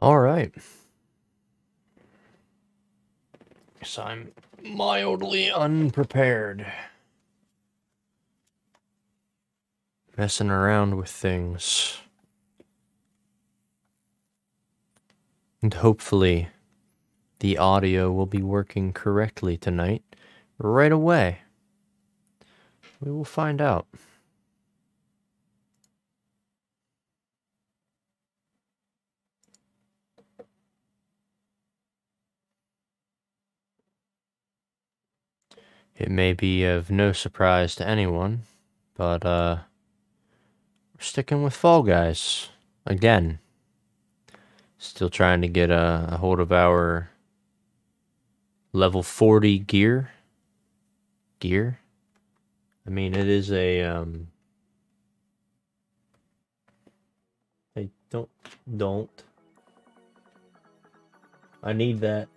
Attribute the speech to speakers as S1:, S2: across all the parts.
S1: All right. Guess I'm mildly unprepared. Messing around with things. And hopefully, the audio will be working correctly tonight, right away. We will find out. It may be of no surprise to anyone, but uh, we're sticking with Fall Guys again. Still trying to get a, a hold of our level 40 gear. Gear? I mean, it is a. Um, hey, don't. Don't. I need that.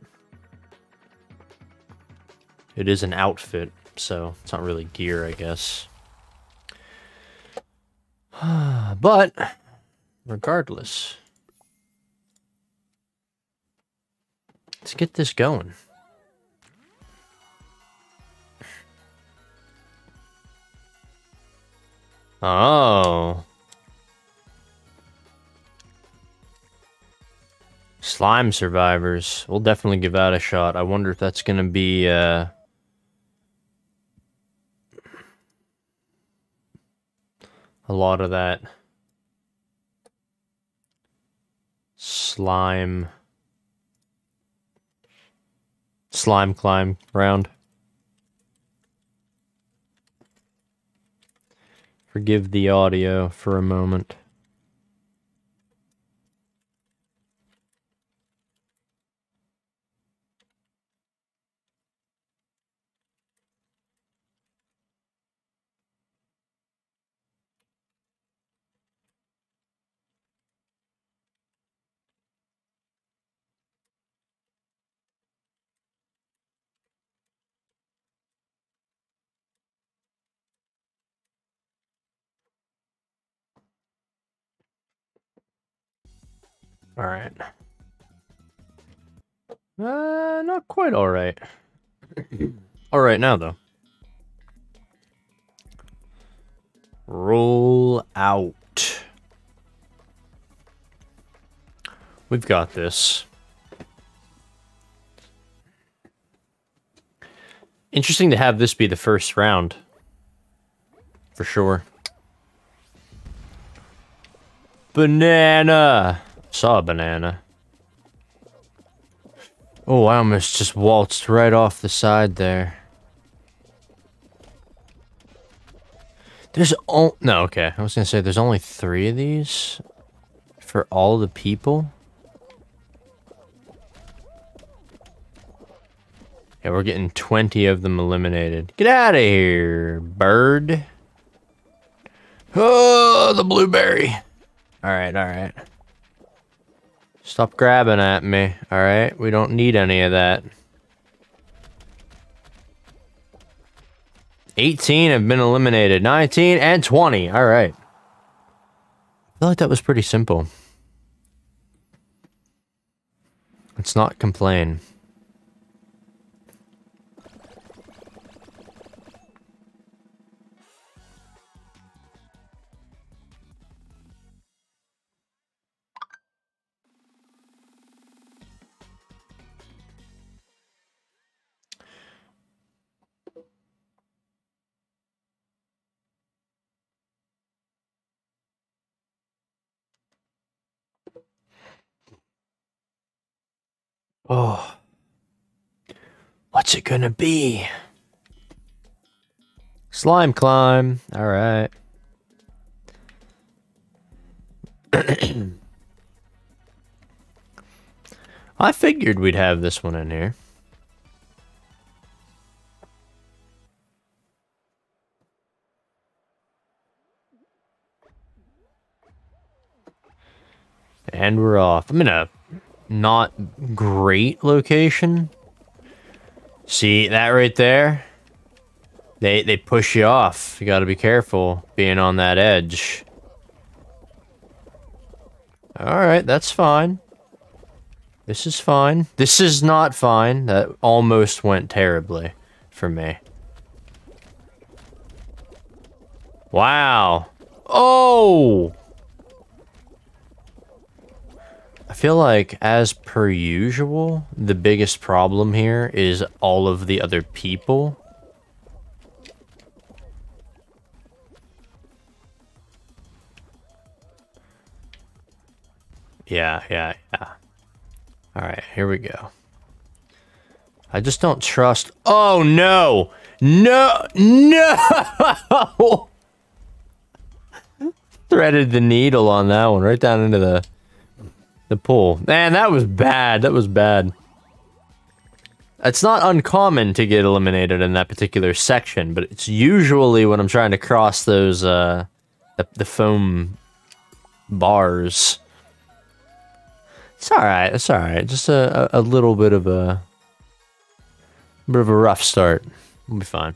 S1: It is an outfit, so it's not really gear, I guess. but, regardless, let's get this going. Oh. Slime survivors. We'll definitely give that a shot. I wonder if that's going to be, uh... A lot of that slime slime climb round. Forgive the audio for a moment. All right. Uh, not quite all right. all right now, though. Roll out. We've got this. Interesting to have this be the first round. For sure. Banana! Saw a banana. Oh, I almost just waltzed right off the side there. There's oh no okay. I was gonna say there's only three of these for all the people. Yeah, we're getting 20 of them eliminated. Get out of here, bird. Oh, the blueberry. All right, all right. Stop grabbing at me, alright? We don't need any of that. 18 have been eliminated. 19 and 20. Alright. I feel like that was pretty simple. Let's not complain. Oh. What's it gonna be? Slime climb. Alright. I figured we'd have this one in here. And we're off. I'm gonna not great location. See that right there? They they push you off. You got to be careful being on that edge. All right, that's fine. This is fine. This is not fine. That almost went terribly for me. Wow. Oh! I feel like, as per usual, the biggest problem here is all of the other people. Yeah, yeah, yeah. Alright, here we go. I just don't trust... Oh, no! No! No! Threaded the needle on that one, right down into the the pool. Man, that was bad. That was bad. It's not uncommon to get eliminated in that particular section, but it's usually when I'm trying to cross those, uh, the, the foam bars. It's alright, it's alright. Just a, a, a little bit of a, bit of a rough start. We'll be fine.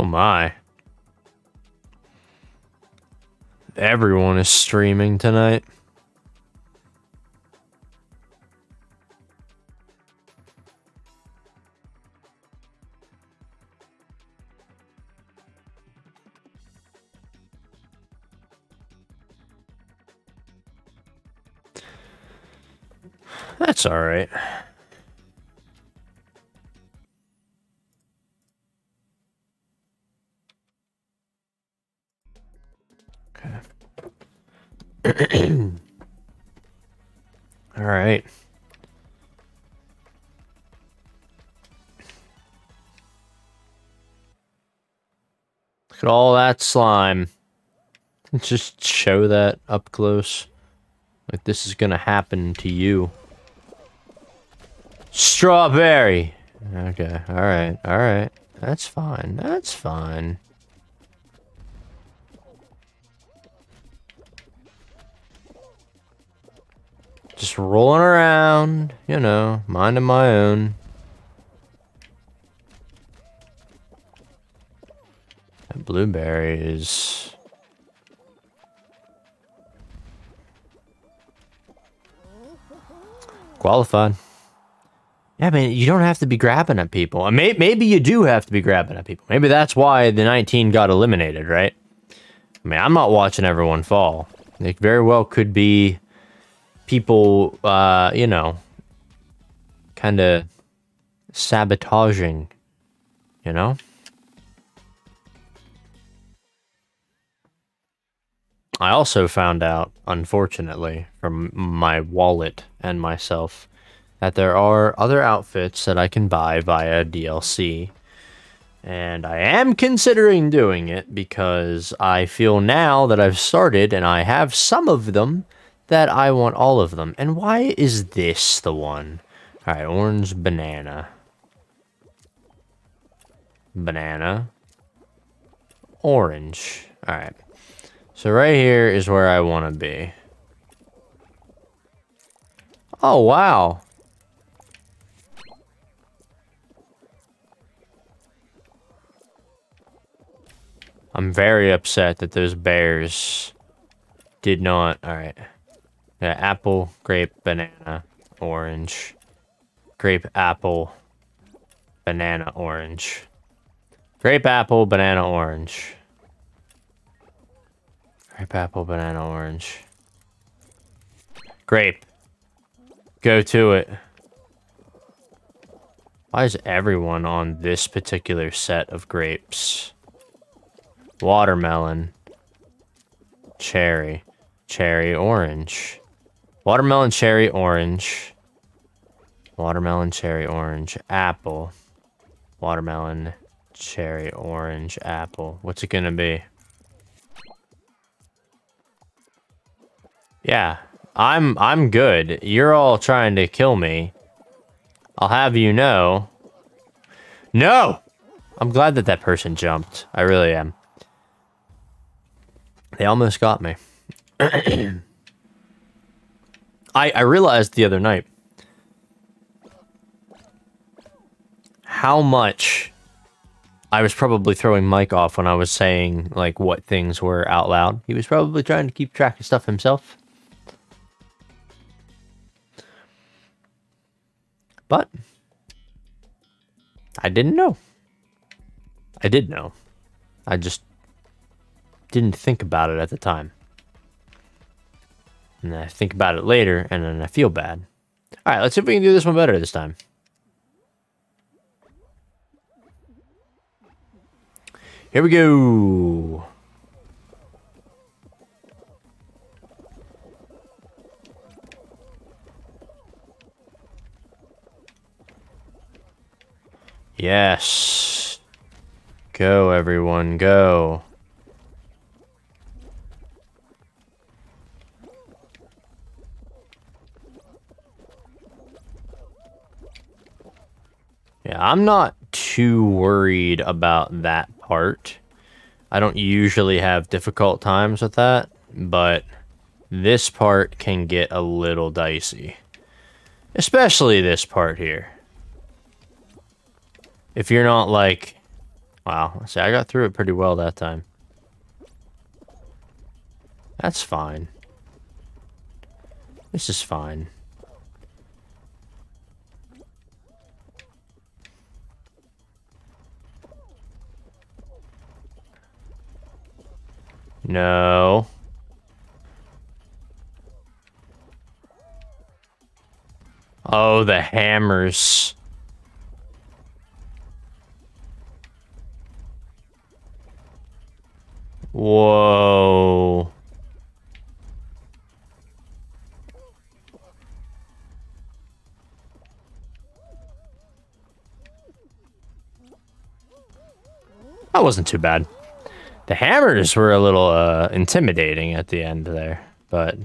S1: Oh my. Everyone is streaming tonight. That's all right. all right. Look at all that slime. Just show that up close. Like this is gonna happen to you. Strawberry. Okay, alright, alright. That's fine, that's fine. Just rolling around, you know, minding my own. That blueberry is... Qualified. Yeah, I mean, you don't have to be grabbing at people. May maybe you do have to be grabbing at people. Maybe that's why the 19 got eliminated, right? I mean, I'm not watching everyone fall. It very well could be people, uh, you know, kind of sabotaging, you know? I also found out, unfortunately, from my wallet and myself, that there are other outfits that I can buy via DLC. And I am considering doing it because I feel now that I've started and I have some of them that I want all of them. And why is this the one? Alright, orange banana. Banana. Orange. Alright. So right here is where I want to be. Oh, wow. I'm very upset that those bears did not... Alright. Yeah, apple, grape, banana, orange. Grape, apple, banana, orange. Grape, apple, banana, orange. Grape, apple, banana, orange. Grape. Go to it. Why is everyone on this particular set of grapes? Watermelon. Cherry. Cherry, orange. Watermelon, cherry, orange. Watermelon, cherry, orange. Apple. Watermelon, cherry, orange, apple. What's it gonna be? Yeah, I'm I'm good. You're all trying to kill me. I'll have you know. No! I'm glad that that person jumped. I really am. They almost got me. I, I realized the other night how much I was probably throwing Mike off when I was saying like what things were out loud. He was probably trying to keep track of stuff himself. But I didn't know. I did know. I just didn't think about it at the time. And I think about it later, and then I feel bad. All right, let's see if we can do this one better this time. Here we go. Yes. Go, everyone, go. Yeah, I'm not too worried about that part. I don't usually have difficult times with that, but this part can get a little dicey. Especially this part here. If you're not like... Wow, see, I got through it pretty well that time. That's fine. This is fine. No. Oh, the hammers. Whoa. That wasn't too bad. The hammers were a little uh, intimidating at the end there, but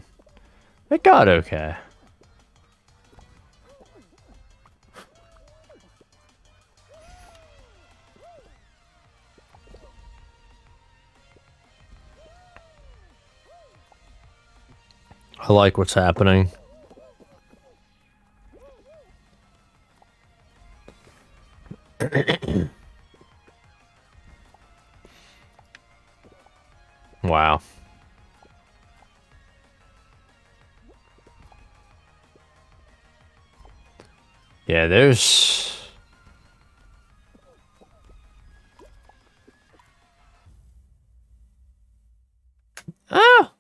S1: it got okay. I like what's happening. wow. Yeah, there's... Ah!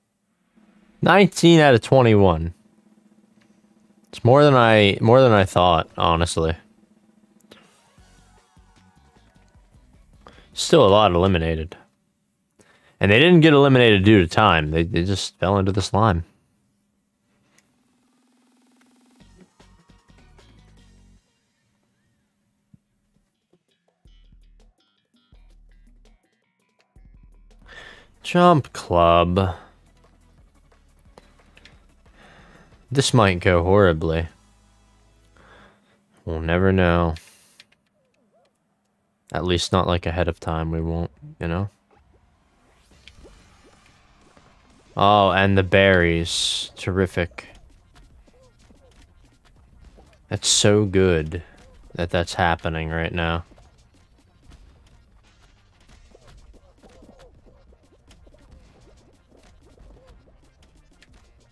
S1: 19 out of 21. It's more than I more than I thought, honestly. Still a lot eliminated. And they didn't get eliminated due to time. They, they just fell into the slime. Jump Club. This might go horribly. We'll never know. At least not like ahead of time, we won't, you know? Oh, and the berries. Terrific. That's so good that that's happening right now.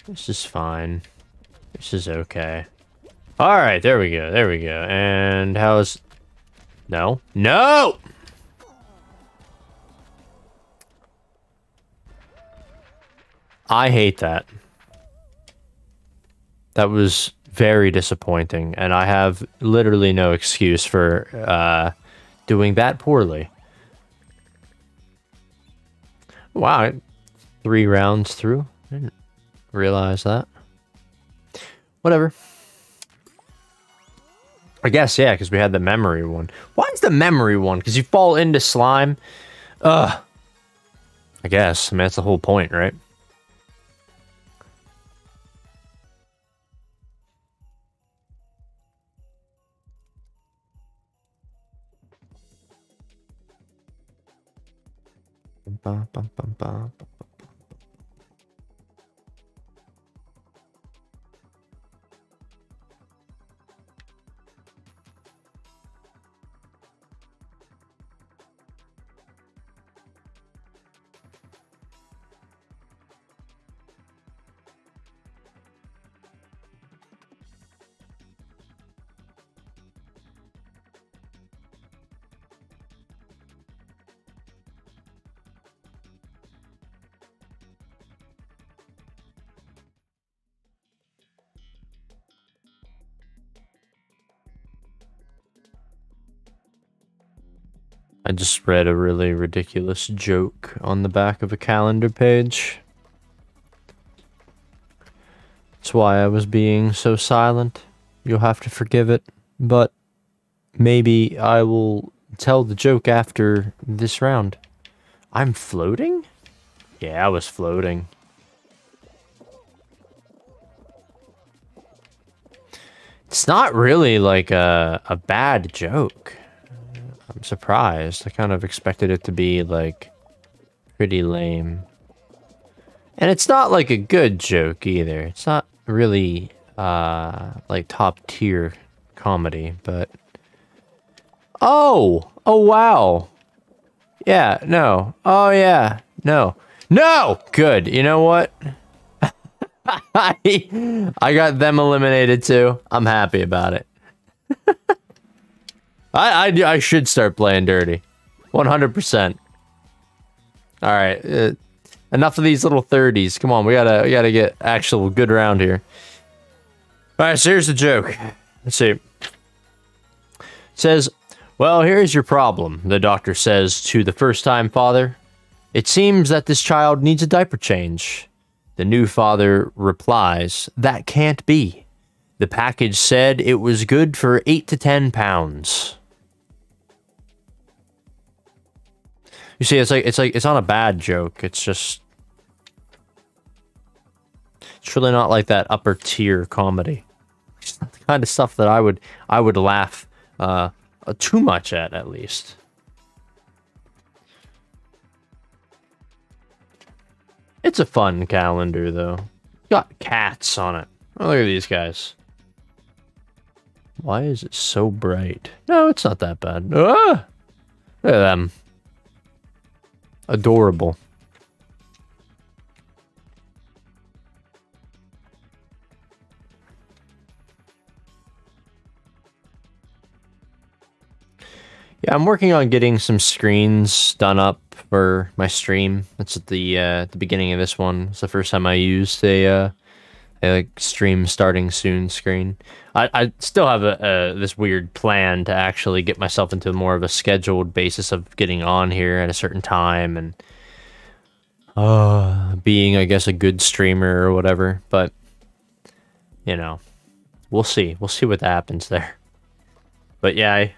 S1: This is fine. This is okay. Alright, there we go, there we go. And how's... No? No! I hate that. That was very disappointing, and I have literally no excuse for uh, doing that poorly. Wow, three rounds through? I didn't realize that. Whatever. I guess, yeah, because we had the memory one. Why is the memory one? Because you fall into slime? Ugh. I guess. I mean, that's the whole point, right? Bum, bum, bum, bum, I just read a really ridiculous joke on the back of a calendar page. That's why I was being so silent. You'll have to forgive it, but maybe I will tell the joke after this round. I'm floating? Yeah, I was floating. It's not really like a, a bad joke. I'm surprised. I kind of expected it to be like pretty lame. And it's not like a good joke either. It's not really uh like top tier comedy, but Oh! Oh wow. Yeah, no. Oh yeah. No. No! Good. You know what? I, I got them eliminated too. I'm happy about it. I, I, I should start playing dirty. 100%. All right. Uh, enough of these little 30s. Come on, we gotta we gotta get actual good round here. All right, so here's the joke. Let's see. It says, well, here's your problem, the doctor says to the first-time father. It seems that this child needs a diaper change. The new father replies, that can't be. The package said it was good for 8 to 10 pounds. You see, it's like it's like it's not a bad joke. It's just it's really not like that upper tier comedy. It's not the kind of stuff that I would I would laugh uh, too much at, at least. It's a fun calendar, though. Got cats on it. Oh, look at these guys. Why is it so bright? No, it's not that bad. Ah! Look at them. Adorable. Yeah, I'm working on getting some screens done up for my stream. That's at the uh, the beginning of this one. It's the first time I used a, uh, like stream starting soon screen. I, I still have a, a, this weird plan to actually get myself into more of a scheduled basis of getting on here at a certain time and uh, being, I guess, a good streamer or whatever. But you know, we'll see. We'll see what happens there. But yeah, I,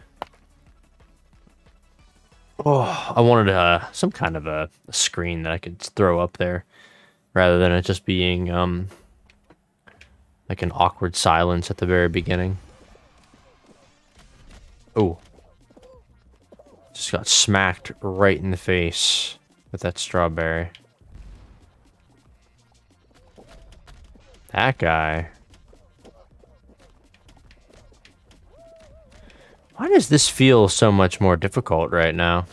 S1: Oh, I wanted uh, some kind of a, a, screen that I could throw up there, rather than it just being um, like an awkward silence at the very beginning. Oh, just got smacked right in the face with that strawberry. That guy. Why does this feel so much more difficult right now?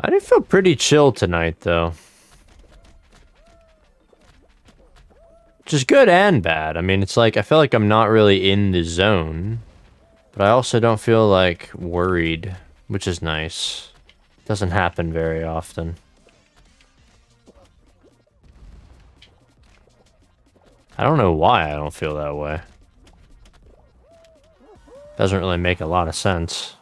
S1: I did feel pretty chill tonight, though. Is good and bad. I mean, it's like, I feel like I'm not really in the zone. But I also don't feel, like, worried, which is nice. Doesn't happen very often. I don't know why I don't feel that way. Doesn't really make a lot of sense.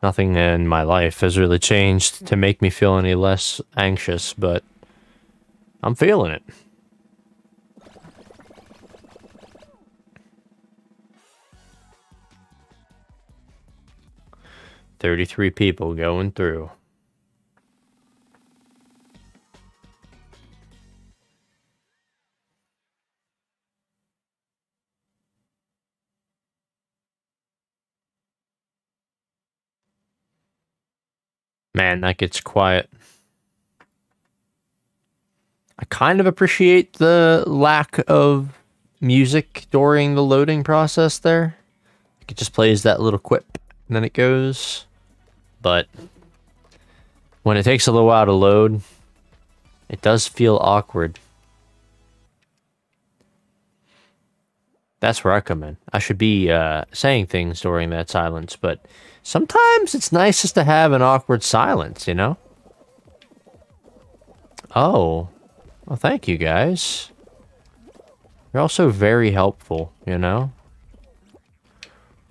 S1: Nothing in my life has really changed to make me feel any less anxious, but I'm feeling it. Thirty-three people going through. Man, that gets quiet. I kind of appreciate the lack of music during the loading process there. It just plays that little quip and then it goes. But when it takes a little while to load, it does feel awkward. That's where I come in. I should be uh, saying things during that silence, but sometimes it's nice just to have an awkward silence, you know? Oh. Well, thank you guys. You're also very helpful, you know?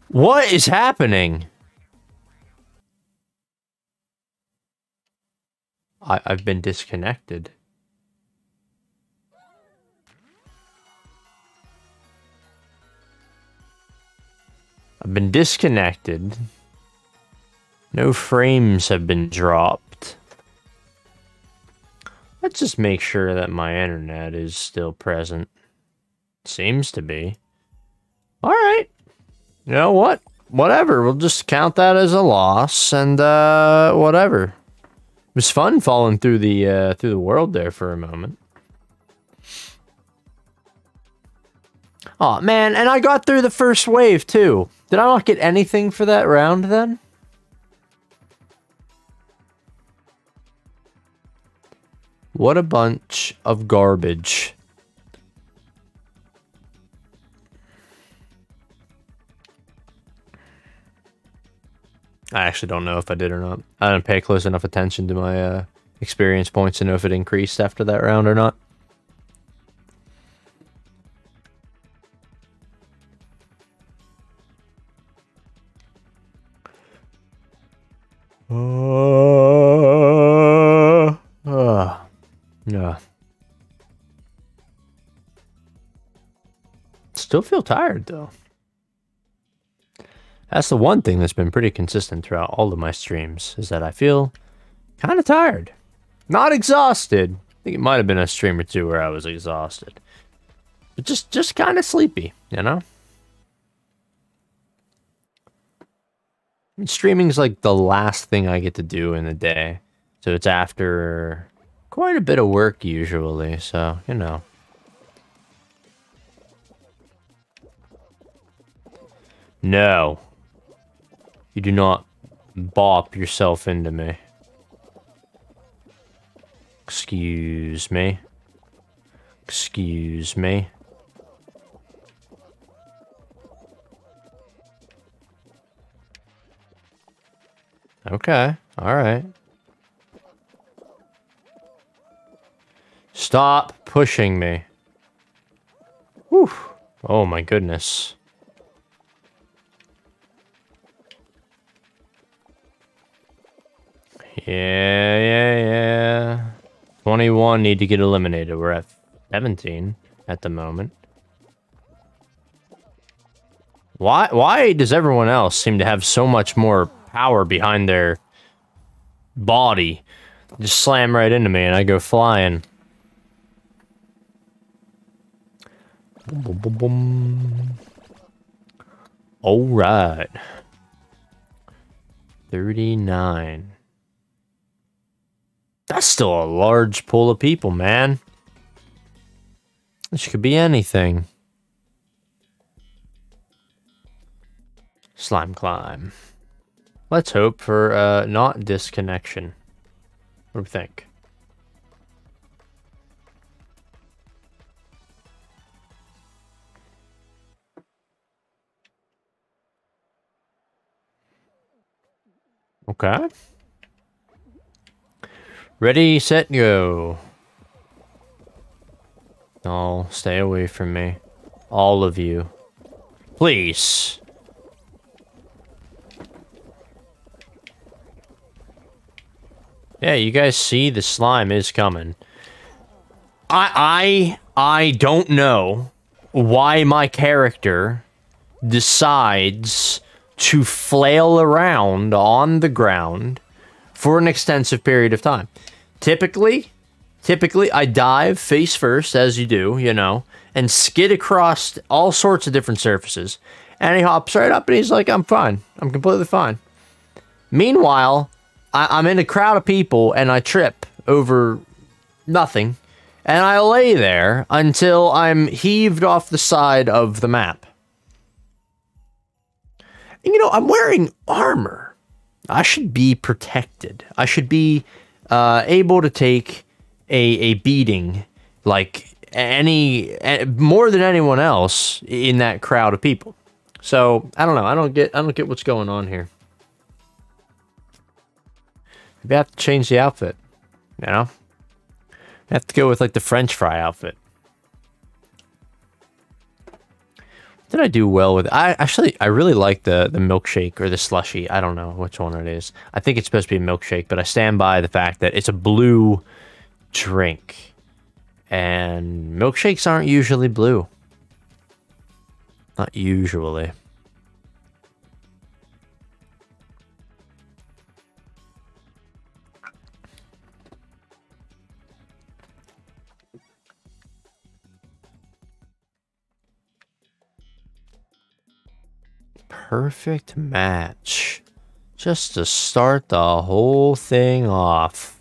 S1: What is happening? I, I've been disconnected. I've been disconnected. No frames have been dropped. Let's just make sure that my internet is still present. Seems to be. Alright. You know what? Whatever. We'll just count that as a loss and uh whatever It was fun falling through the uh, through the world there for a moment. Oh man, and I got through the first wave too. Did I not get anything for that round then? What a bunch of garbage. I actually don't know if I did or not. I didn't pay close enough attention to my uh, experience points to know if it increased after that round or not. Uh, Still feel tired though. That's the one thing that's been pretty consistent throughout all of my streams, is that I feel kind of tired. Not exhausted. I think it might have been a stream or two where I was exhausted. But just, just kind of sleepy, you know? I mean, streaming's like the last thing I get to do in the day. So it's after quite a bit of work usually, so, you know. No. You do not bop yourself into me. Excuse me. Excuse me. Okay, alright. Stop pushing me. Whew. Oh my goodness. Yeah, yeah, yeah. 21 need to get eliminated. We're at 17 at the moment. Why why does everyone else seem to have so much more power behind their body? Just slam right into me and I go flying. Boom, boom, boom, boom. All right. 39. That's still a large pool of people, man. This could be anything. Slime climb. Let's hope for uh, not disconnection. What do we think? Okay. Ready, set, go. No, stay away from me. All of you. Please. Yeah, you guys see the slime is coming. I I I don't know why my character decides to flail around on the ground for an extensive period of time. Typically, typically I dive face first as you do, you know, and skid across all sorts of different surfaces. And he hops right up and he's like, I'm fine. I'm completely fine. Meanwhile, I, am in a crowd of people and I trip over nothing. And I lay there until I'm heaved off the side of the map. And you know, I'm wearing armor. I should be protected. I should be uh, able to take a, a beating like any more than anyone else in that crowd of people. So I don't know. I don't get. I don't get what's going on here. Maybe I have to change the outfit. You know, I have to go with like the French fry outfit. Did I do well with? I actually I really like the the milkshake or the slushy. I don't know which one it is. I think it's supposed to be a milkshake, but I stand by the fact that it's a blue drink, and milkshakes aren't usually blue. Not usually. Perfect match. Just to start the whole thing off.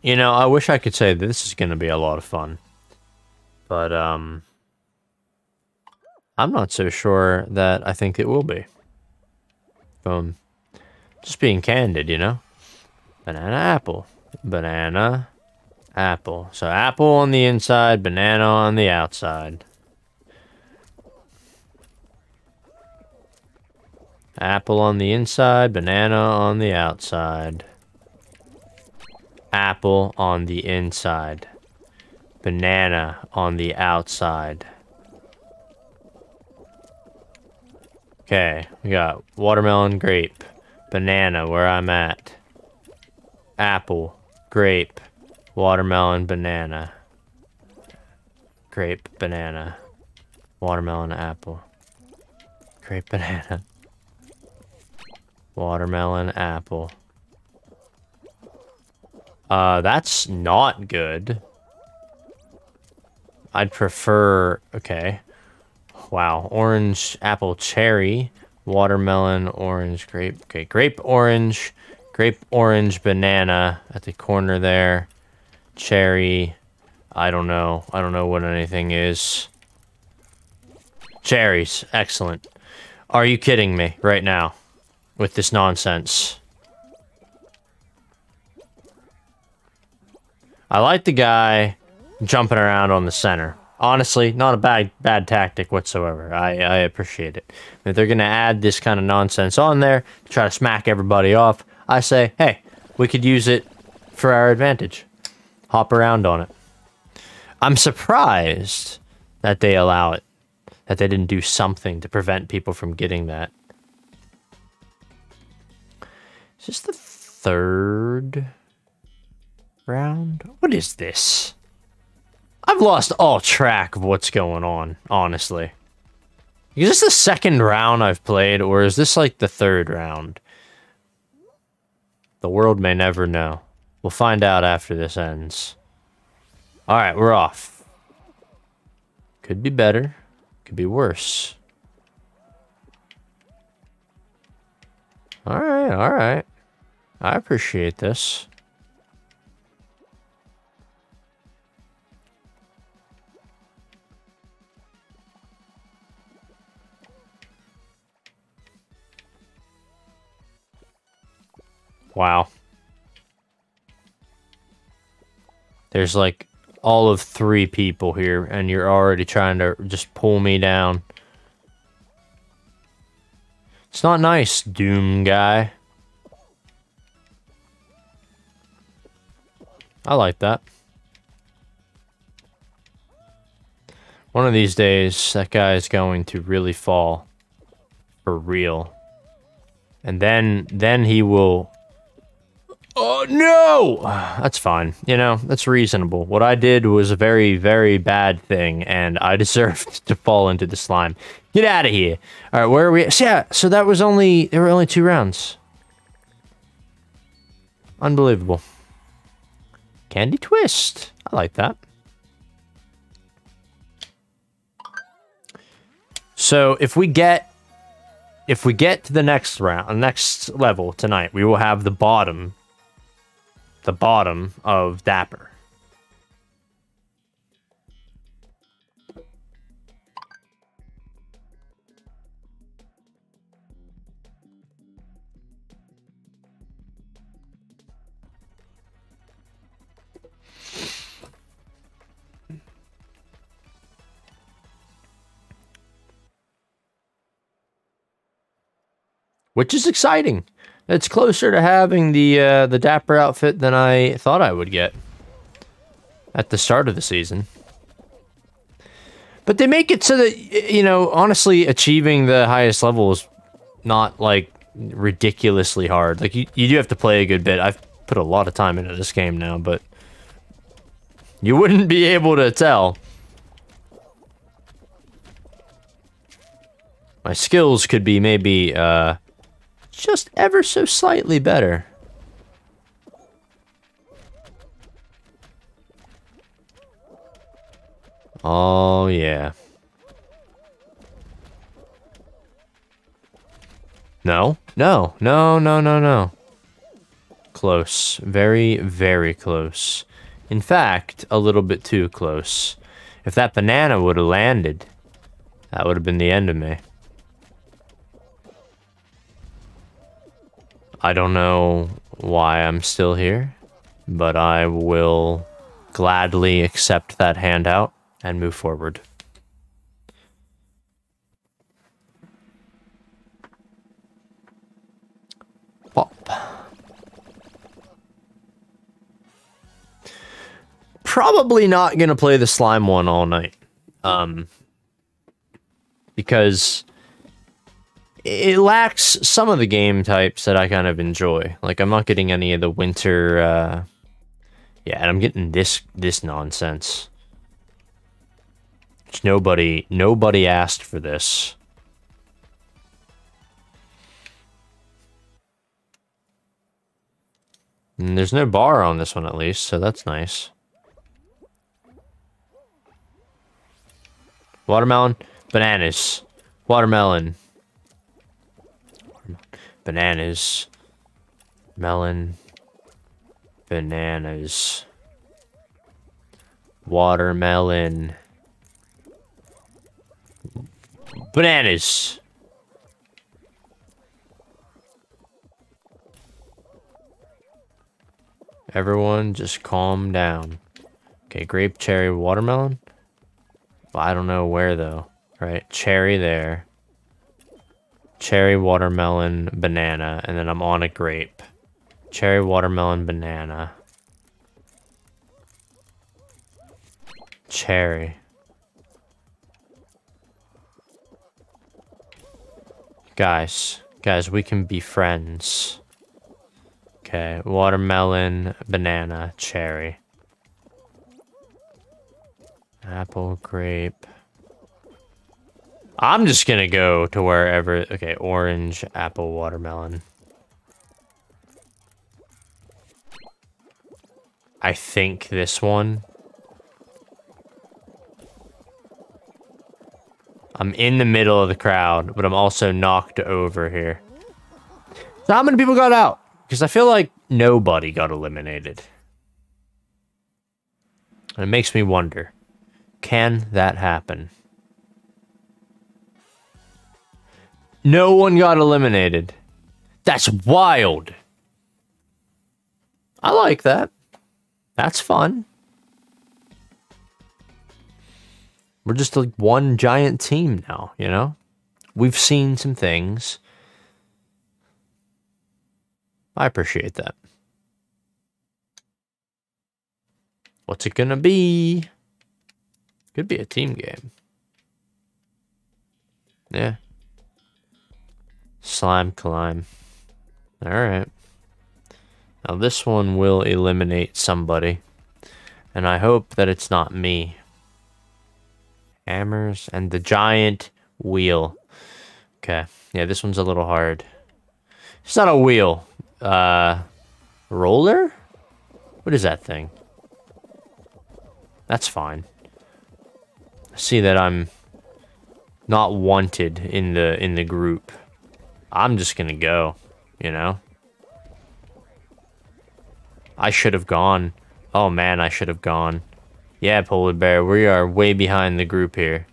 S1: You know, I wish I could say this is going to be a lot of fun. But, um... I'm not so sure that I think it will be. Um, just being candid, you know? Banana, apple. Banana, apple. So apple on the inside, banana on the outside. Apple on the inside, banana on the outside. Apple on the inside. Banana on the outside. Okay, we got watermelon, grape, banana where I'm at. Apple, grape, watermelon, banana. Grape, banana. Watermelon, apple. Grape, banana. Watermelon, apple. Uh, that's not good. I'd prefer... Okay. Wow. Orange, apple, cherry. Watermelon, orange, grape. Okay, grape, orange. Grape, orange, banana at the corner there. Cherry. I don't know. I don't know what anything is. Cherries. Excellent. Are you kidding me right now? With this nonsense. I like the guy jumping around on the center. Honestly, not a bad bad tactic whatsoever. I, I appreciate it. If they're going to add this kind of nonsense on there to try to smack everybody off, I say, hey, we could use it for our advantage. Hop around on it. I'm surprised that they allow it. That they didn't do something to prevent people from getting that. Is this the third round? What is this? I've lost all track of what's going on, honestly. Is this the second round I've played, or is this like the third round? The world may never know. We'll find out after this ends. Alright, we're off. Could be better. Could be worse. Alright, alright. I appreciate this. Wow. There's like all of three people here, and you're already trying to just pull me down. It's not nice, Doom guy. I like that. One of these days, that guy is going to really fall. For real. And then, then he will... Oh, no! That's fine. You know, that's reasonable. What I did was a very, very bad thing, and I deserved to fall into the slime. Get out of here. All right, where are we? So, yeah, so that was only... There were only two rounds. Unbelievable. Candy Twist. I like that. So if we get if we get to the next round, next level tonight, we will have the bottom the bottom of Dapper. Which is exciting. It's closer to having the uh, the Dapper outfit than I thought I would get at the start of the season. But they make it so that, you know, honestly, achieving the highest level is not, like, ridiculously hard. Like, you, you do have to play a good bit. I've put a lot of time into this game now, but you wouldn't be able to tell. My skills could be maybe, uh, just ever so slightly better. Oh, yeah. No, no, no, no, no, no. Close. Very, very close. In fact, a little bit too close. If that banana would have landed, that would have been the end of me. I don't know why I'm still here, but I will gladly accept that handout and move forward. Pop. Probably not going to play the slime one all night. Um, because it lacks some of the game types that I kind of enjoy. Like I'm not getting any of the winter uh yeah, and I'm getting this this nonsense. Which nobody nobody asked for this. And there's no bar on this one at least, so that's nice. Watermelon, bananas, watermelon, bananas, melon, bananas, watermelon, bananas. Everyone just calm down. Okay, grape, cherry, watermelon. I don't know where though. Right, cherry there cherry, watermelon, banana, and then I'm on a grape. Cherry, watermelon, banana. Cherry. Guys, guys, we can be friends. Okay, watermelon, banana, cherry. Apple, grape. I'm just gonna go to wherever... Okay, orange, apple, watermelon. I think this one. I'm in the middle of the crowd, but I'm also knocked over here. So how many people got out? Because I feel like nobody got eliminated. And it makes me wonder, can that happen? No one got eliminated. That's wild. I like that. That's fun. We're just like one giant team now, you know? We've seen some things. I appreciate that. What's it gonna be? Could be a team game. Yeah. Slime climb. Alright. Now this one will eliminate somebody. And I hope that it's not me. Hammers and the giant wheel. Okay. Yeah, this one's a little hard. It's not a wheel. Uh, roller? What is that thing? That's fine. see that I'm not wanted in the in the group. I'm just gonna go, you know? I should have gone. Oh man, I should have gone. Yeah, Polar Bear, we are way behind the group here.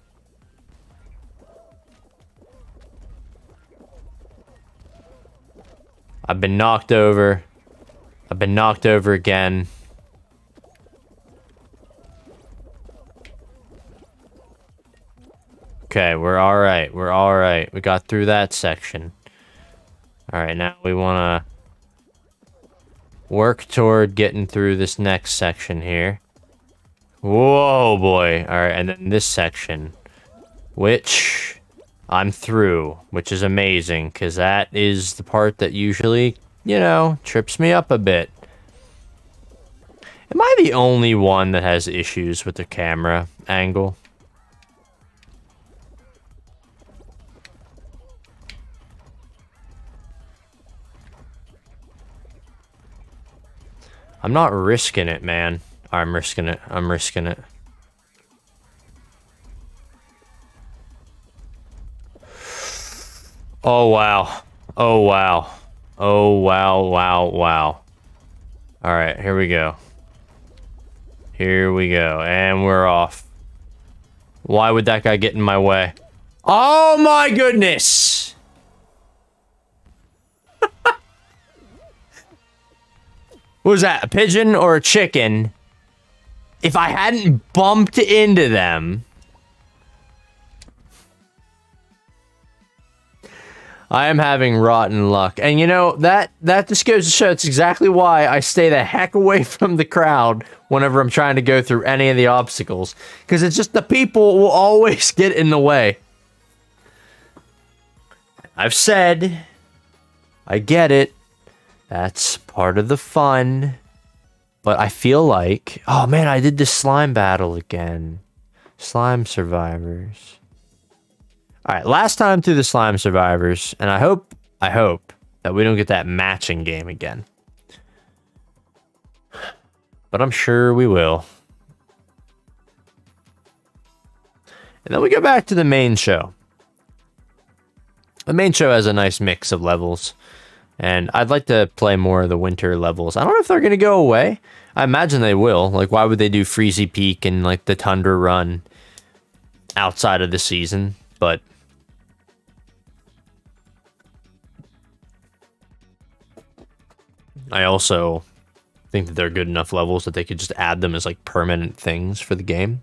S1: I've been knocked over. I've been knocked over again. Okay, we're alright. We're alright. We got through that section. Alright, now we want to work toward getting through this next section here. Whoa, boy. Alright, and then this section. which I'm through, which is amazing, because that is the part that usually, you know, trips me up a bit. Am I the only one that has issues with the camera angle? I'm not risking it, man. I'm risking it. I'm risking it. Oh, wow. Oh, wow. Oh, wow, wow, wow. All right, here we go. Here we go. And we're off. Why would that guy get in my way? Oh, my goodness! What was that, a pigeon or a chicken? If I hadn't bumped into them... I am having rotten luck. And you know, that, that just goes to show it's exactly why I stay the heck away from the crowd whenever I'm trying to go through any of the obstacles. Because it's just the people will always get in the way. I've said, I get it. That's part of the fun. But I feel like, oh man, I did the slime battle again. Slime survivors. All right, last time through the slime survivors, and I hope, I hope that we don't get that matching game again. But I'm sure we will. And then we go back to the main show. The main show has a nice mix of levels. And I'd like to play more of the winter levels. I don't know if they're going to go away. I imagine they will. Like, why would they do Freezy Peak and, like, the Tundra Run outside of the season? But... I also think that they're good enough levels that they could just add them as, like, permanent things for the game.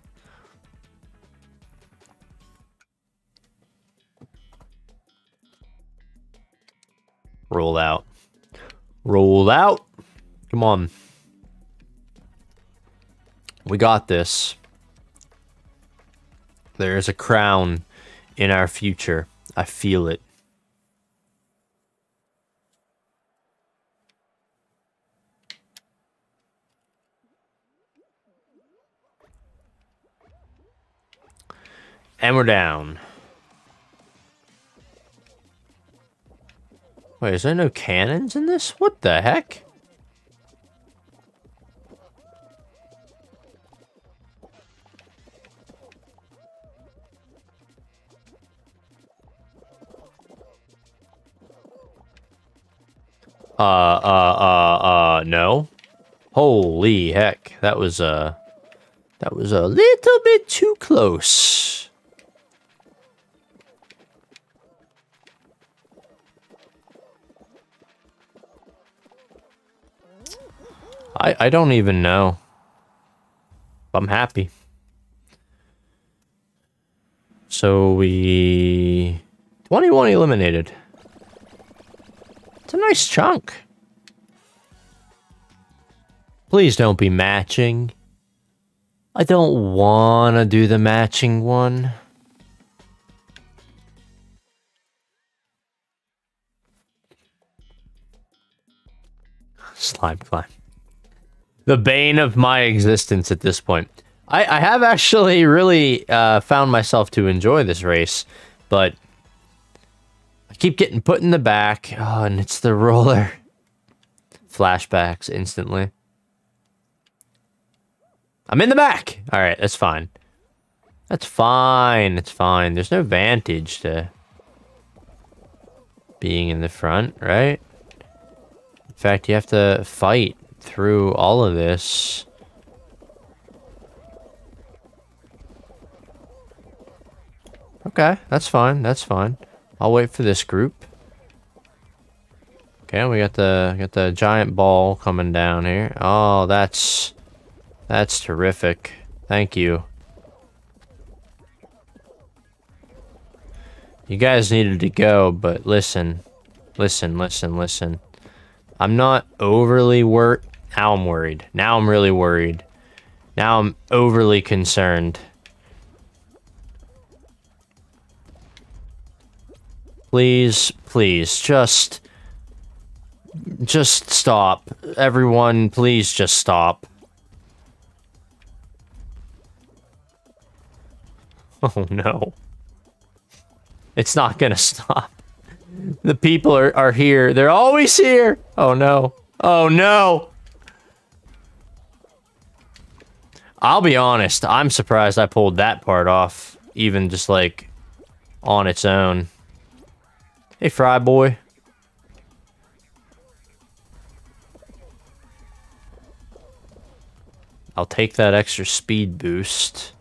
S1: Roll out. Roll out. Come on. We got this. There is a crown in our future. I feel it. And we're down. Wait, is there no cannons in this? What the heck? Uh, uh, uh, uh, no. Holy heck, that was, uh, that was a little bit too close. I, I don't even know. I'm happy. So we... 21 eliminated. It's a nice chunk. Please don't be matching. I don't want to do the matching one. Slime climb the bane of my existence at this point. I, I have actually really uh, found myself to enjoy this race, but I keep getting put in the back. Oh, and it's the roller. Flashbacks instantly. I'm in the back. All right, that's fine. That's fine. It's fine. There's no vantage to being in the front, right? In fact, you have to fight through all of this. Okay, that's fine. That's fine. I'll wait for this group. Okay, we got the got the giant ball coming down here. Oh, that's that's terrific. Thank you. You guys needed to go, but listen. Listen, listen, listen. I'm not overly worried. Now I'm worried. Now I'm really worried. Now I'm overly concerned. Please, please, just... Just stop. Everyone, please just stop. Oh no. It's not gonna stop. The people are, are here. They're always here. Oh no. Oh no. I'll be honest. I'm surprised I pulled that part off. Even just like on its own. Hey, Fry Boy. I'll take that extra speed boost.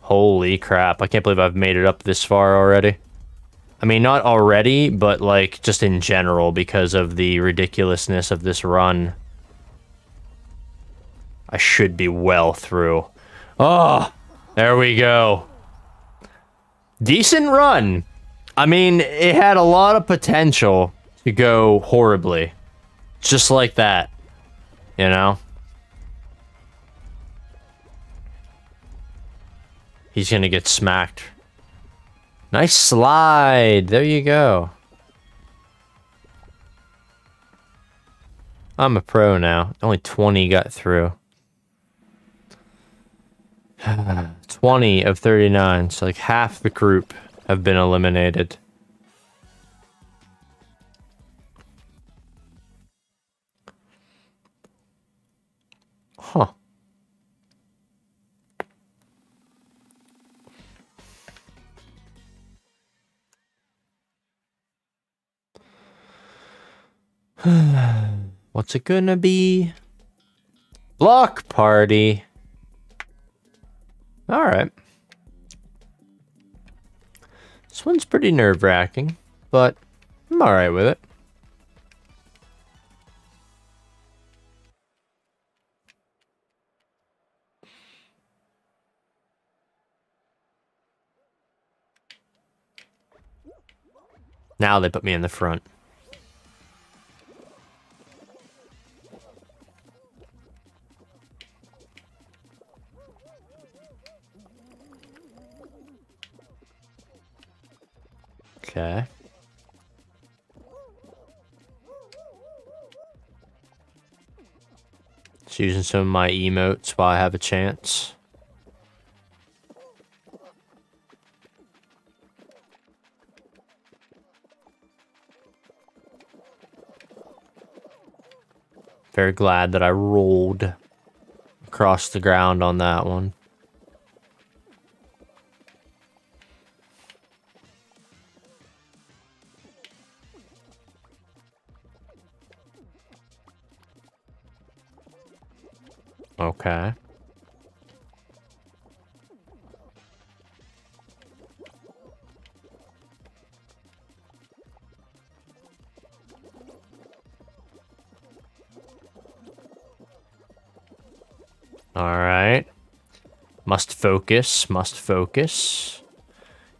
S1: Holy crap, I can't believe I've made it up this far already. I mean, not already, but like just in general because of the ridiculousness of this run. I should be well through. Oh, there we go. Decent run. I mean, it had a lot of potential to go horribly. Just like that. You know? He's gonna get smacked. Nice slide. There you go. I'm a pro now. Only 20 got through. 20 of 39. So like half the group have been eliminated. What's it gonna be? Block party. Alright. This one's pretty nerve-wracking, but I'm alright with it. Now they put me in the front. Okay. Just using some of my emotes while I have a chance. Very glad that I rolled across the ground on that one. Okay. Alright. Must focus, must focus.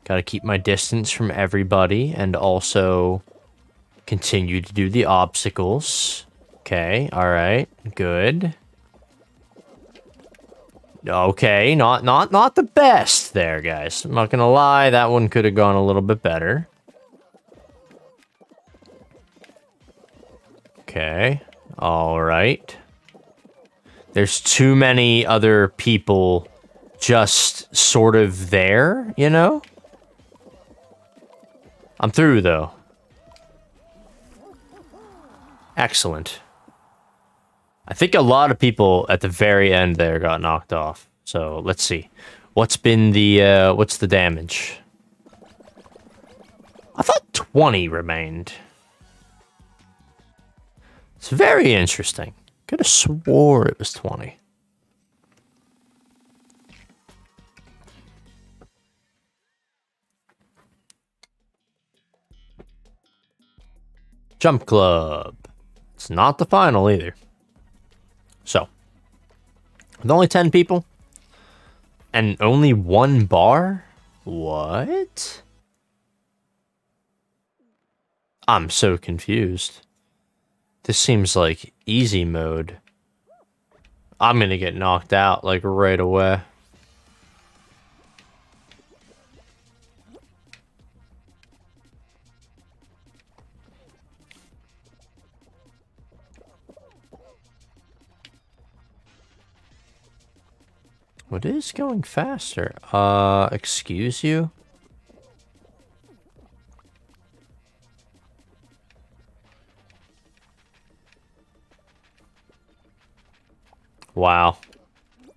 S1: Gotta keep my distance from everybody and also continue to do the obstacles. Okay, alright, good. Okay, not not not the best there, guys. I'm not gonna lie, that one could have gone a little bit better. Okay, all right. There's too many other people just sort of there, you know? I'm through, though. Excellent. I think a lot of people at the very end there got knocked off. So let's see. What's been the, uh, what's the damage? I thought 20 remained. It's very interesting. Could have swore it was 20. Jump Club. It's not the final either. So, with only 10 people and only one bar? What? I'm so confused. This seems like easy mode. I'm gonna get knocked out, like, right away. What is going faster? Uh, excuse you? Wow.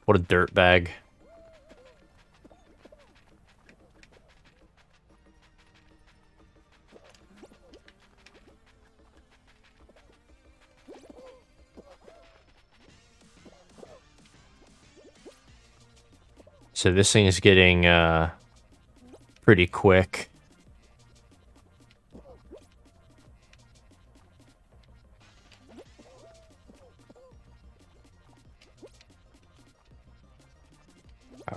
S1: What a dirtbag. So this thing is getting uh, pretty quick.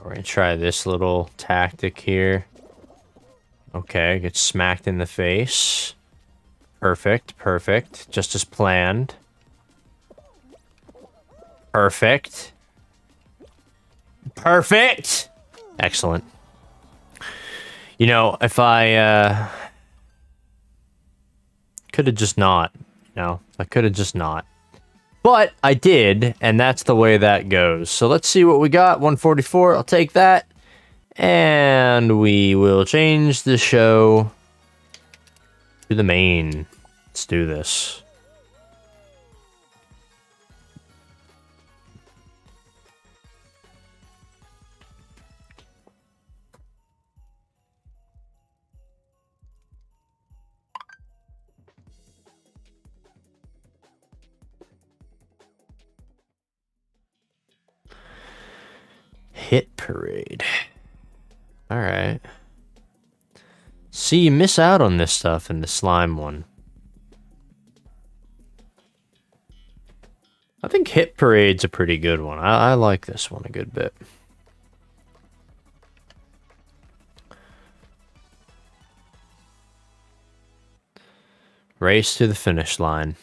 S1: we're gonna try this little tactic here. Okay, get smacked in the face. Perfect, perfect. Just as planned. Perfect. Perfect! Excellent. You know, if I, uh... Could have just not. No, I could have just not. But I did, and that's the way that goes. So let's see what we got. 144, I'll take that. And we will change the show to the main. Let's do this. Hit Parade. Alright. See, you miss out on this stuff in the slime one. I think Hit Parade's a pretty good one. I, I like this one a good bit. Race to the finish line.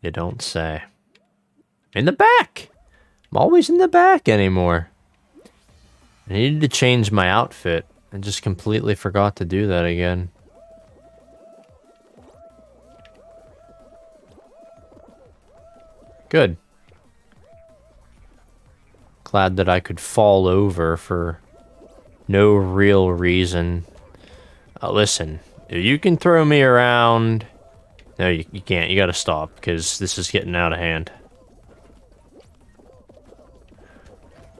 S1: You don't say. In the back! I'm always in the back anymore. I needed to change my outfit. I just completely forgot to do that again. Good. Glad that I could fall over for no real reason. Uh, listen, you can throw me around. No, you, you can't. You gotta stop, because this is getting out of hand.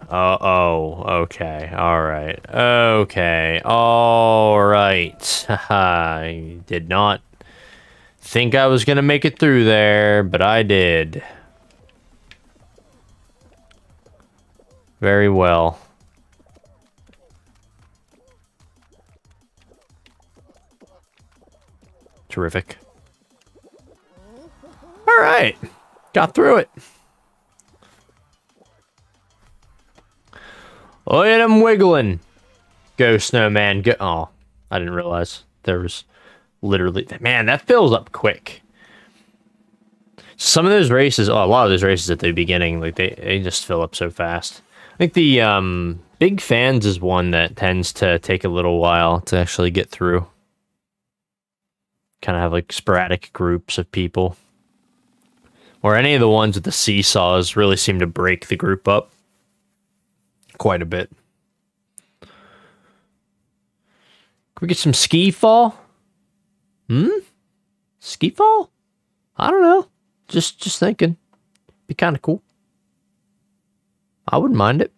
S1: Uh oh, okay, alright. Okay, alright. I did not think I was gonna make it through there, but I did. Very well. Terrific. Alright, got through it. Oh, yeah, I'm wiggling. Go, snowman, go. Oh, I didn't realize there was literally... Man, that fills up quick. Some of those races, oh, a lot of those races at the beginning, like, they, they just fill up so fast. I think the um, Big Fans is one that tends to take a little while to actually get through. Kind of have, like, sporadic groups of people. Or any of the ones with the seesaws really seem to break the group up quite a bit. Can we get some ski fall? Hmm? Ski fall? I don't know. Just just thinking. Be kind of cool. I wouldn't mind it.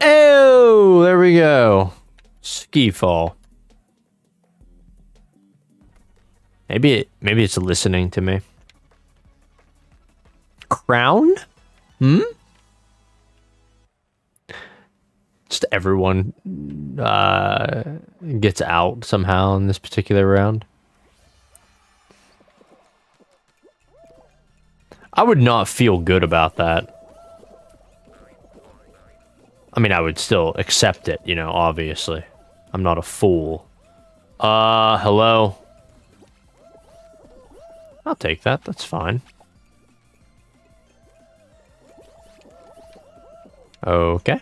S1: Oh, there we go. Ski fall. Maybe it, maybe it's listening to me. Crown? Hmm? Just everyone uh, gets out somehow in this particular round. I would not feel good about that. I mean, I would still accept it, you know, obviously. I'm not a fool. Uh, hello? I'll take that. That's fine. Okay.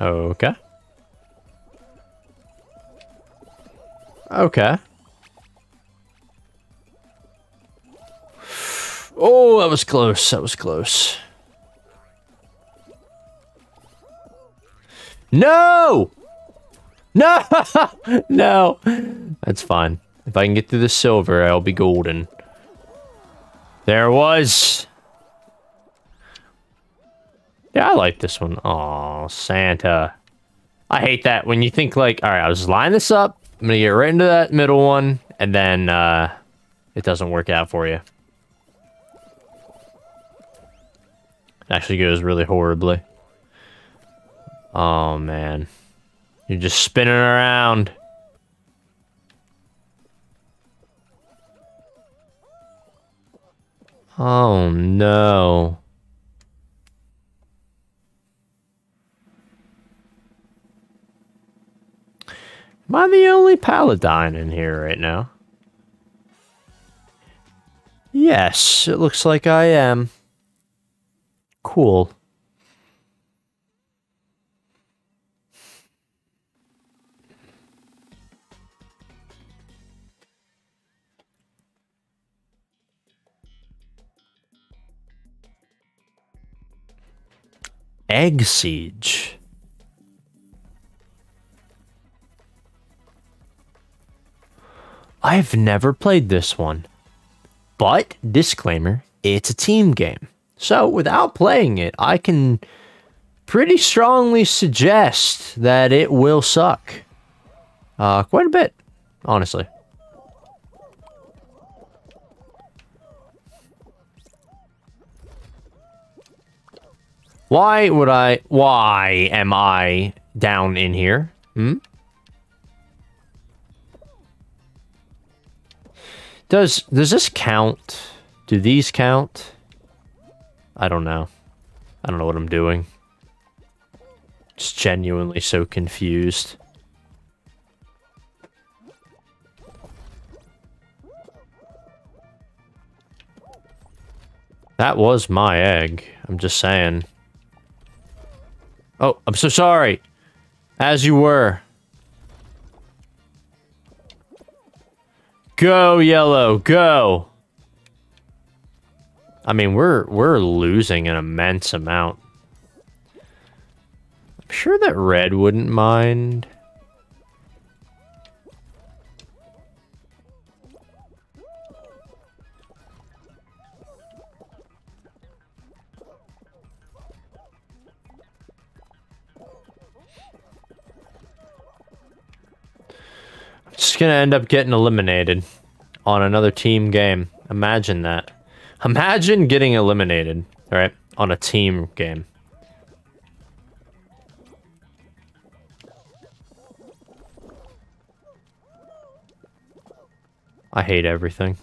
S1: Okay. Okay. Oh, that was close. That was close. No! No! no! That's fine. If I can get through the silver, I'll be golden. There was. Yeah, I like this one. Oh, Santa. I hate that when you think like, all right, I'll just line this up. I'm to get right into that middle one, and then uh, it doesn't work out for you. It actually goes really horribly. Oh, man. You're just spinning around. Oh, no. Am I the only paladin in here right now? Yes, it looks like I am. Cool. Egg Siege. I've never played this one. But, disclaimer, it's a team game. So, without playing it, I can pretty strongly suggest that it will suck. Uh, quite a bit, honestly. Why would I... Why am I down in here? Hmm? Does does this count? Do these count? I don't know. I don't know what I'm doing. Just genuinely so confused. That was my egg. I'm just saying. Oh, I'm so sorry. As you were. Go, yellow, go. I mean, we're we're losing an immense amount. I'm sure that red wouldn't mind. Just gonna end up getting eliminated on another team game. Imagine that. Imagine getting eliminated, right, on a team game. I hate everything.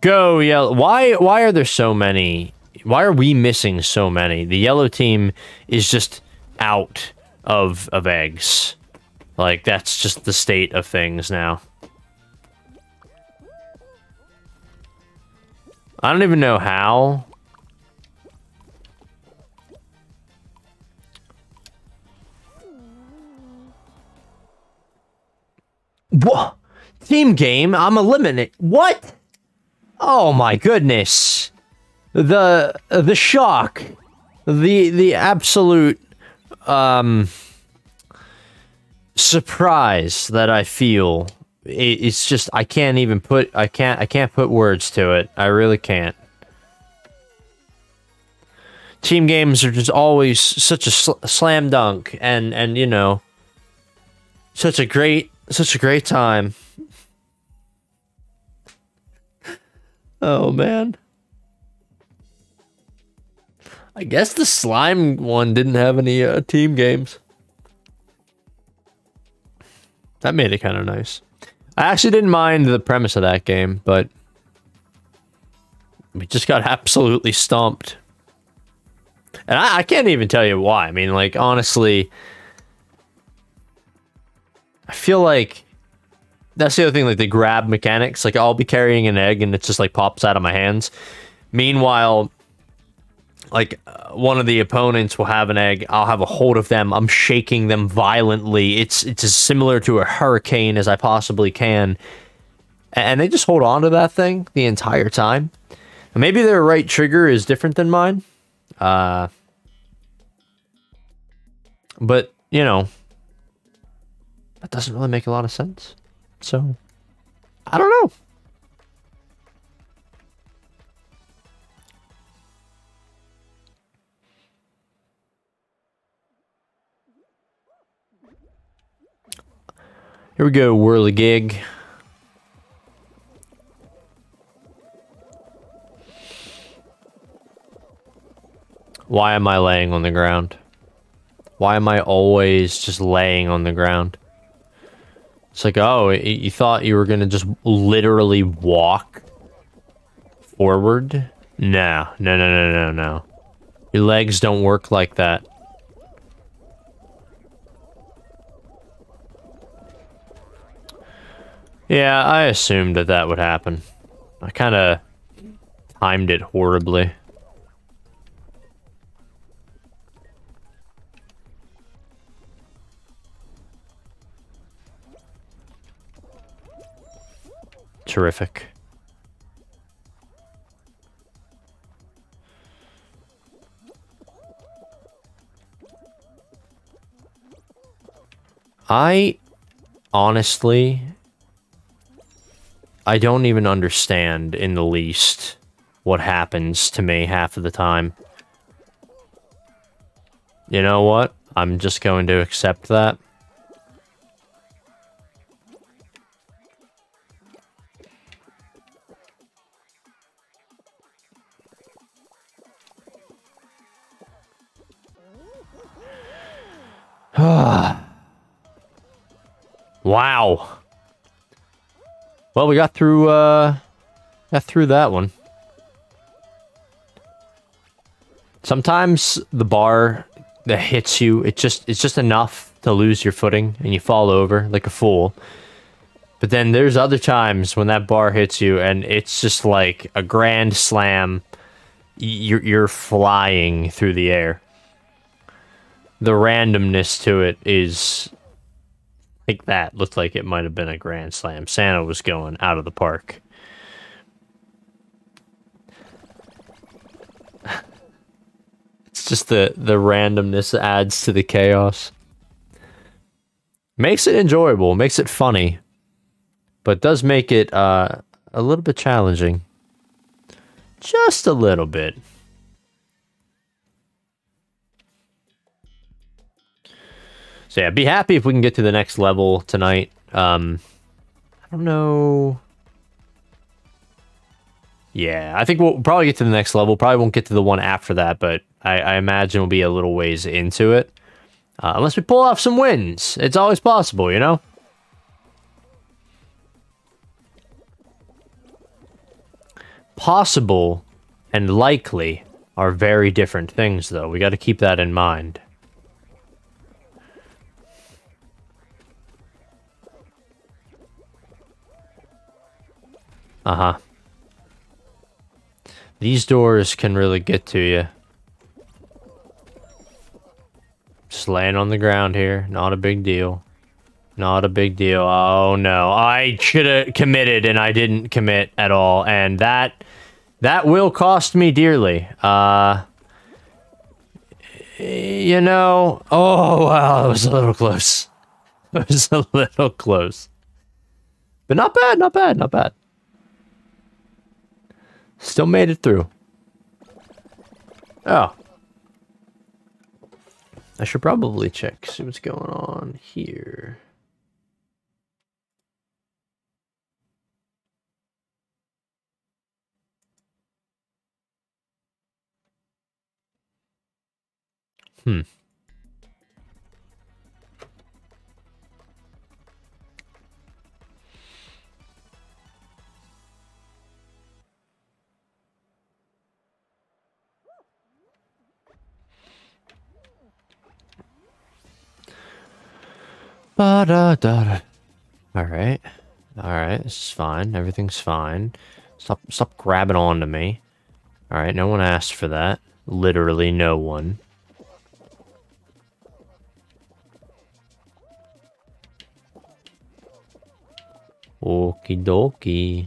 S1: Go yellow. Why why are there so many? Why are we missing so many? The yellow team is just out of of eggs. Like, that's just the state of things now. I don't even know how. What? Team game? I'm eliminated. What? Oh my goodness. The the shock. The the absolute um surprise that I feel. It's just I can't even put I can't I can't put words to it. I really can't. Team games are just always such a sl slam dunk and and you know such a great such a great time. Oh man. I guess the slime one didn't have any uh, team games. That made it kind of nice. I actually didn't mind the premise of that game, but we just got absolutely stomped. And I, I can't even tell you why. I mean, like, honestly, I feel like that's the other thing, like the grab mechanics. Like I'll be carrying an egg and it just like pops out of my hands. Meanwhile, like uh, one of the opponents will have an egg. I'll have a hold of them. I'm shaking them violently. It's it's as similar to a hurricane as I possibly can, and they just hold on to that thing the entire time. maybe their right trigger is different than mine. Uh, but you know, that doesn't really make a lot of sense. So, I don't know. Here we go, Whirligig. Why am I laying on the ground? Why am I always just laying on the ground? It's like, oh, you thought you were going to just literally walk forward? No, no, no, no, no, no. Your legs don't work like that. Yeah, I assumed that that would happen. I kind of timed it horribly. Terrific. I honestly I don't even understand in the least what happens to me half of the time. You know what? I'm just going to accept that. wow. Well, we got through, uh, got through that one. Sometimes the bar that hits you, it just, it's just enough to lose your footing and you fall over like a fool. But then there's other times when that bar hits you and it's just like a grand slam. You're, you're flying through the air the randomness to it is like that looked like it might have been a grand slam. Santa was going out of the park. it's just the the randomness adds to the chaos. Makes it enjoyable, makes it funny, but does make it uh, a little bit challenging. Just a little bit. So yeah, be happy if we can get to the next level tonight. Um, I don't know. Yeah, I think we'll probably get to the next level. Probably won't get to the one after that, but I, I imagine we'll be a little ways into it. Uh, unless we pull off some wins. It's always possible, you know? Possible and likely are very different things, though. We got to keep that in mind. Uh-huh. These doors can really get to you. Just laying on the ground here. Not a big deal. Not a big deal. Oh, no. I should have committed, and I didn't commit at all. And that... That will cost me dearly. Uh... You know... Oh, wow. It was a little close. It was a little close. But not bad, not bad, not bad. Still made it through. Oh. I should probably check, see what's going on here. Hmm. Ba da da da. All right. Alright, this is fine. Everything's fine. Stop stop grabbing onto me. Alright, no one asked for that. Literally no one. Okie dokie.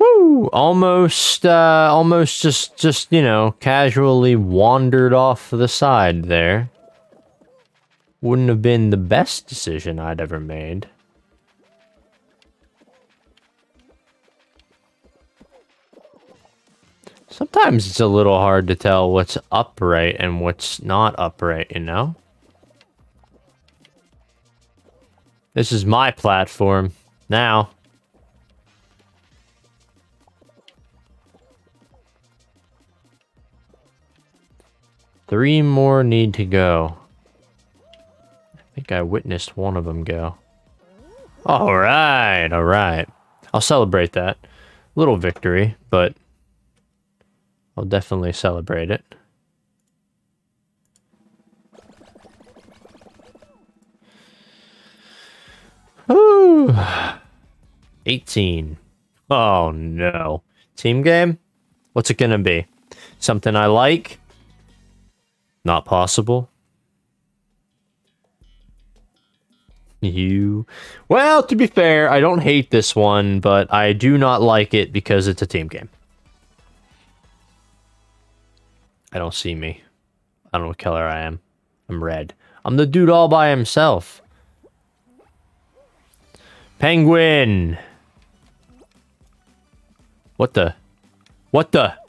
S1: Woo! Almost, uh, almost just, just, you know, casually wandered off the side there. Wouldn't have been the best decision I'd ever made. Sometimes it's a little hard to tell what's upright and what's not upright, you know? This is my platform. Now. Three more need to go. I think I witnessed one of them go. All right, all right. I'll celebrate that. Little victory, but I'll definitely celebrate it. Ooh. 18. Oh no. Team game? What's it gonna be? Something I like? Not possible. You. Well, to be fair, I don't hate this one, but I do not like it because it's a team game. I don't see me. I don't know what color I am. I'm red. I'm the dude all by himself. Penguin! What the? What the?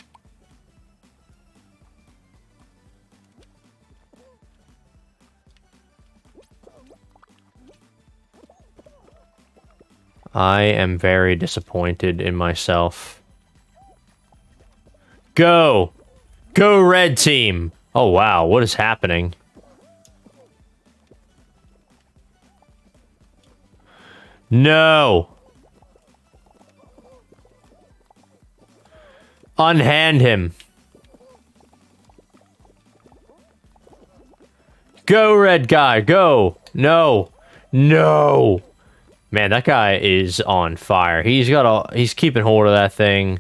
S1: I am very disappointed in myself. Go! Go red team! Oh wow, what is happening? No! Unhand him. Go, red guy, go! No! No! Man, that guy is on fire. He's got a... He's keeping hold of that thing.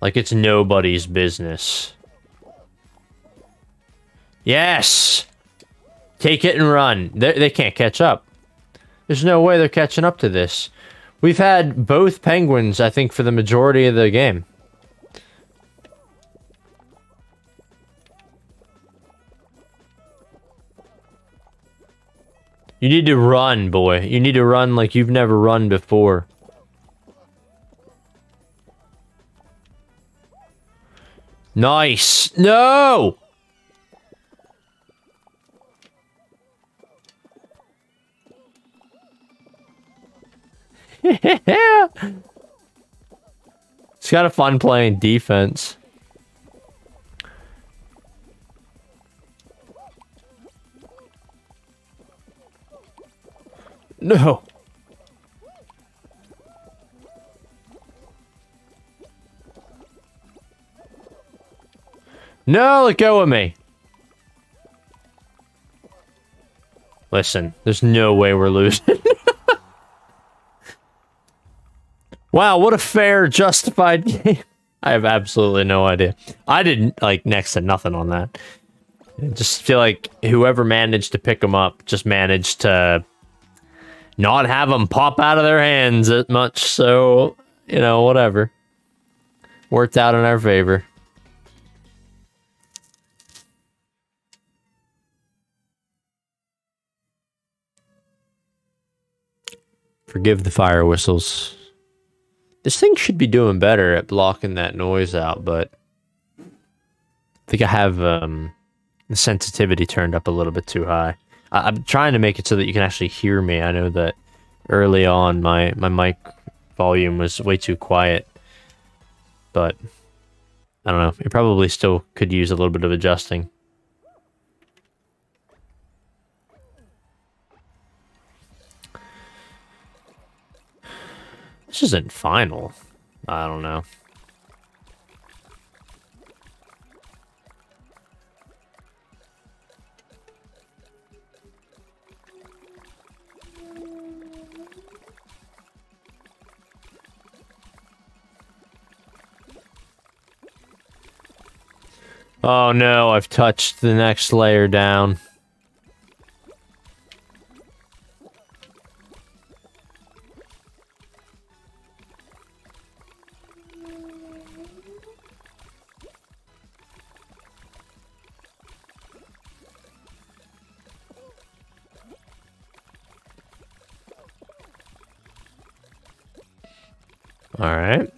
S1: Like it's nobody's business. Yes! Take it and run. They, they can't catch up. There's no way they're catching up to this. We've had both penguins, I think, for the majority of the game. You need to run, boy. You need to run like you've never run before. Nice. No! It's kind of fun playing defense. No. No, let go of me. Listen, there's no way we're losing. wow, what a fair, justified game. I have absolutely no idea. I didn't, like, next to nothing on that. I just feel like whoever managed to pick them up just managed to not have them pop out of their hands as much. So, you know, whatever. Worked out in our favor. Forgive the fire whistles. This thing should be doing better at blocking that noise out, but I think I have um, the sensitivity turned up a little bit too high. I am trying to make it so that you can actually hear me. I know that early on my, my mic volume was way too quiet, but I don't know. It probably still could use a little bit of adjusting. This isn't final. I don't know. Oh no, I've touched the next layer down. All right.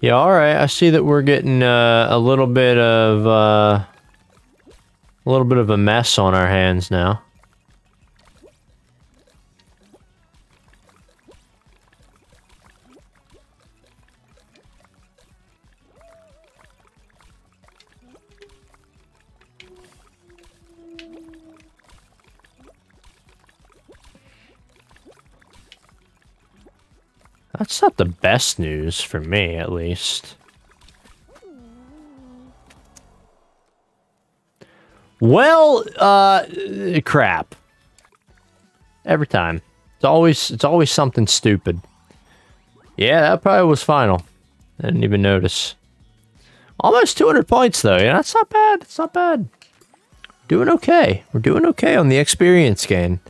S1: Yeah, all right. I see that we're getting uh, a little bit of uh, a little bit of a mess on our hands now. That's not the best news for me, at least. Well, uh, crap. Every time. It's always, it's always something stupid. Yeah, that probably was final. I didn't even notice. Almost 200 points, though. Yeah, that's not bad. It's not bad. Doing okay. We're doing okay on the experience gain.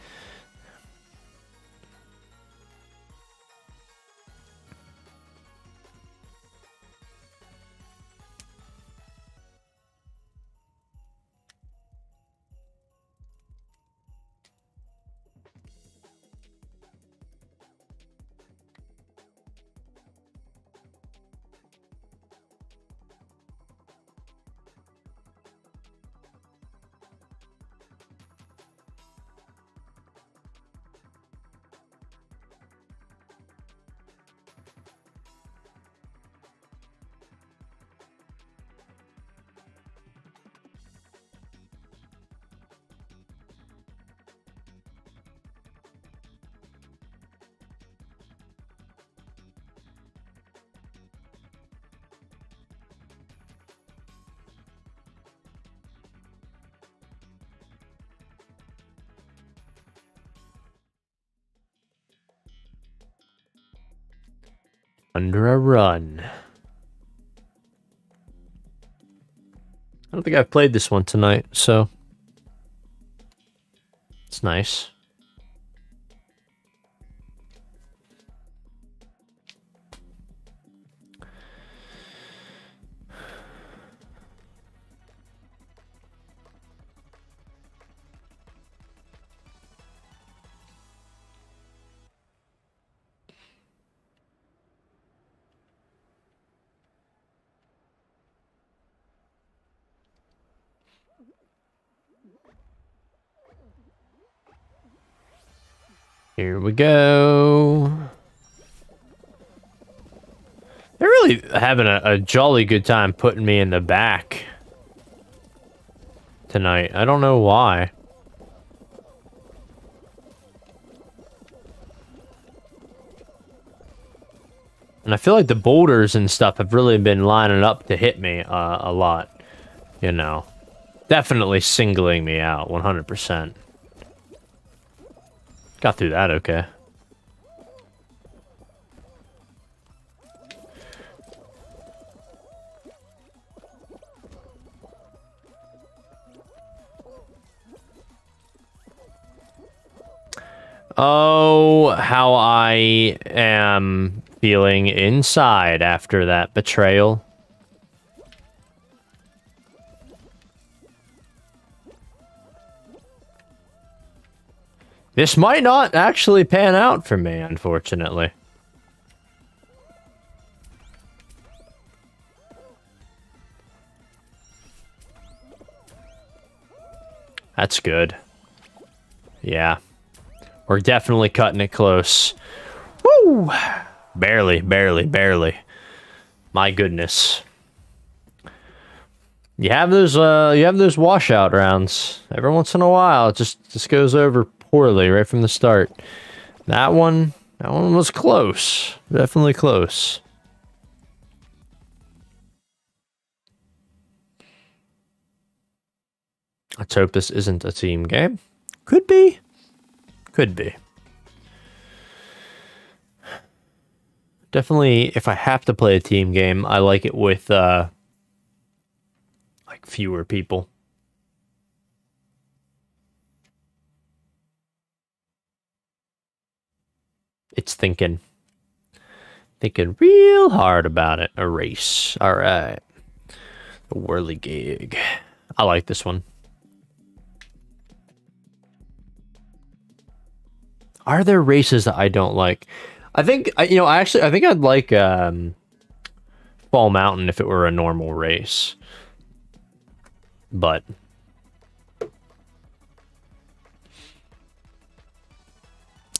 S1: Under a run. I don't think I've played this one tonight, so it's nice. We go. They're really having a, a, jolly good time putting me in the back tonight. I don't know why. And I feel like the boulders and stuff have really been lining up to hit me uh, a lot. You know. Definitely singling me out, 100%. Got through that okay. Oh, how I am feeling inside after that betrayal. This might not actually pan out for me, unfortunately. That's good. Yeah. We're definitely cutting it close. Woo! Barely, barely, barely. My goodness. You have those uh you have those washout rounds. Every once in a while it just just goes over poorly right from the start. That one, that one was close. Definitely close. Let's hope this isn't a team game. Could be. Could be. Definitely, if I have to play a team game, I like it with uh, like fewer people. It's thinking. Thinking real hard about it. A race. All right. The whirligig. I like this one. Are there races that I don't like? I think you know. I actually, I think I'd like um, Fall Mountain if it were a normal race, but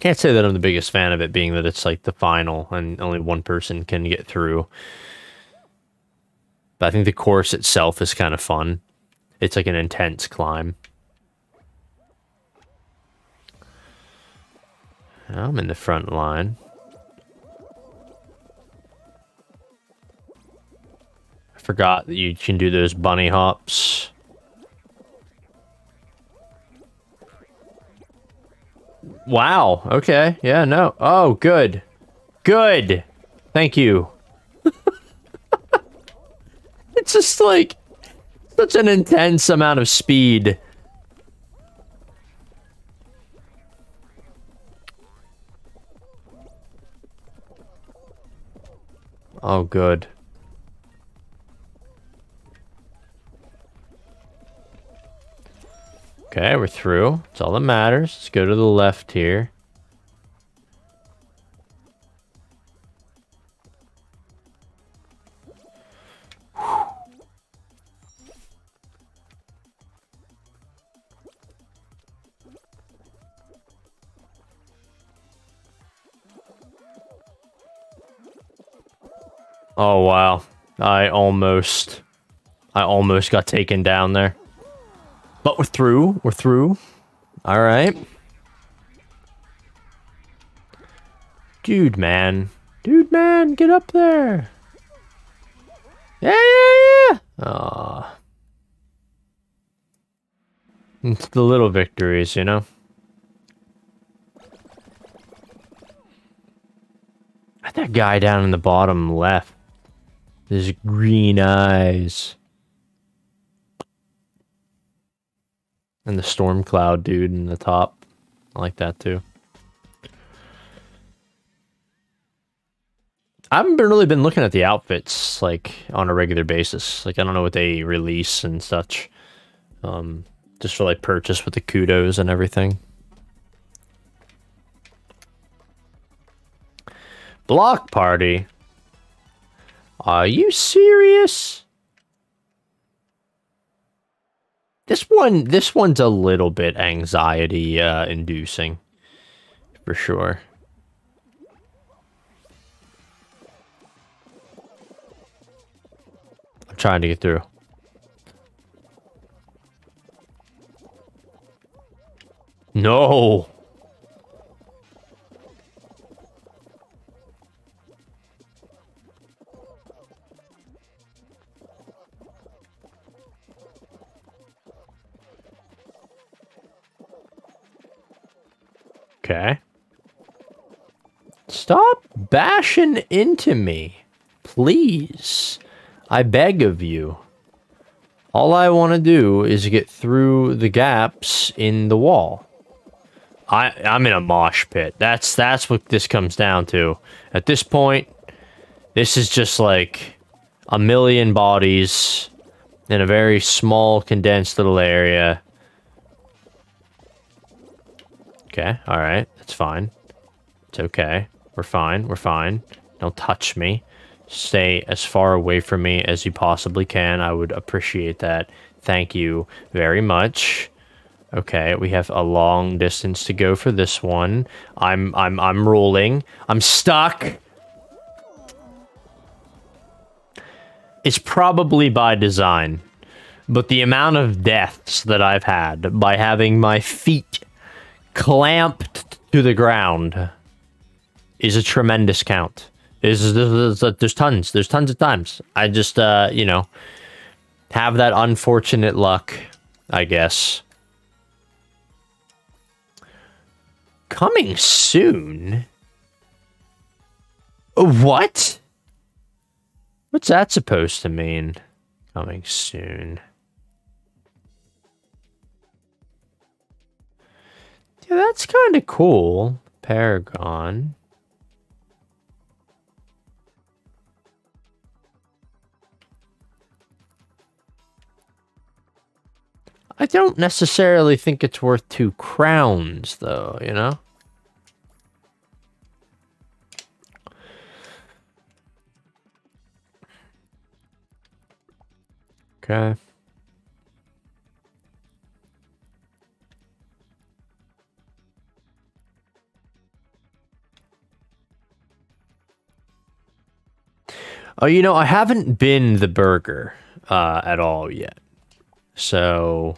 S1: can't say that I'm the biggest fan of it, being that it's like the final and only one person can get through. But I think the course itself is kind of fun. It's like an intense climb. I'm in the front line. I forgot that you can do those bunny hops. Wow. Okay. Yeah, no. Oh, good. Good. Thank you. it's just like such an intense amount of speed. Oh, good. Okay, we're through. That's all that matters. Let's go to the left here. Oh, wow. I almost... I almost got taken down there. But we're through. We're through. All right. Dude, man. Dude, man, get up there. Yeah, yeah, yeah. Aw. It's the little victories, you know? That guy down in the bottom left. His green eyes. And the storm cloud dude in the top. I like that too. I haven't been really been looking at the outfits like on a regular basis. Like I don't know what they release and such. Um, just for like purchase with the kudos and everything. Block party. Are you serious? This one, this one's a little bit anxiety uh, inducing, for sure. I'm trying to get through. No. Okay. Stop bashing into me. Please. I beg of you. All I want to do is get through the gaps in the wall. I I'm in a mosh pit. That's that's what this comes down to. At this point, this is just like a million bodies in a very small condensed little area Okay, alright, that's fine. It's okay. We're fine, we're fine. Don't touch me. Stay as far away from me as you possibly can. I would appreciate that. Thank you very much. Okay, we have a long distance to go for this one. I'm I'm I'm rolling. I'm stuck. It's probably by design. But the amount of deaths that I've had by having my feet clamped to the ground is a tremendous count. There's, there's tons, there's tons of times. I just uh, you know, have that unfortunate luck, I guess. Coming soon. What? What's that supposed to mean? Coming soon. That's kind of cool. Paragon. I don't necessarily think it's worth two crowns, though, you know? Okay. Oh, you know, I haven't been the burger uh, at all yet. So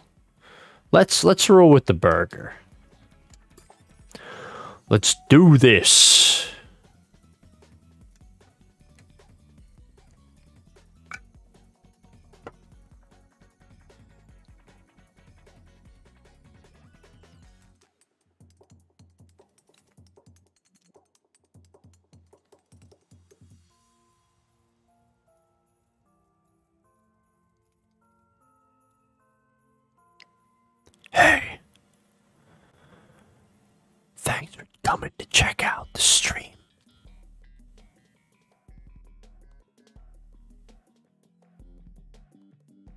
S1: let's let's roll with the burger. Let's do this.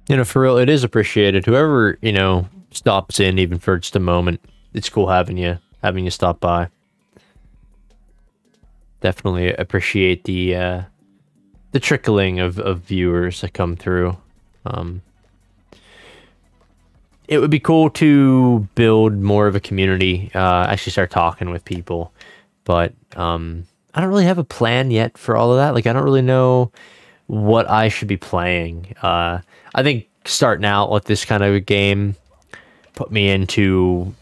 S1: You know, for real, it is appreciated. Whoever, you know, stops in even for just a moment, it's cool having you having you stop by. Definitely appreciate the uh the trickling of, of viewers that come through. Um it would be cool to build more of a community, uh, actually start talking with people. But um, I don't really have a plan yet for all of that. Like, I don't really know what I should be playing. Uh, I think starting out with this kind of game put me into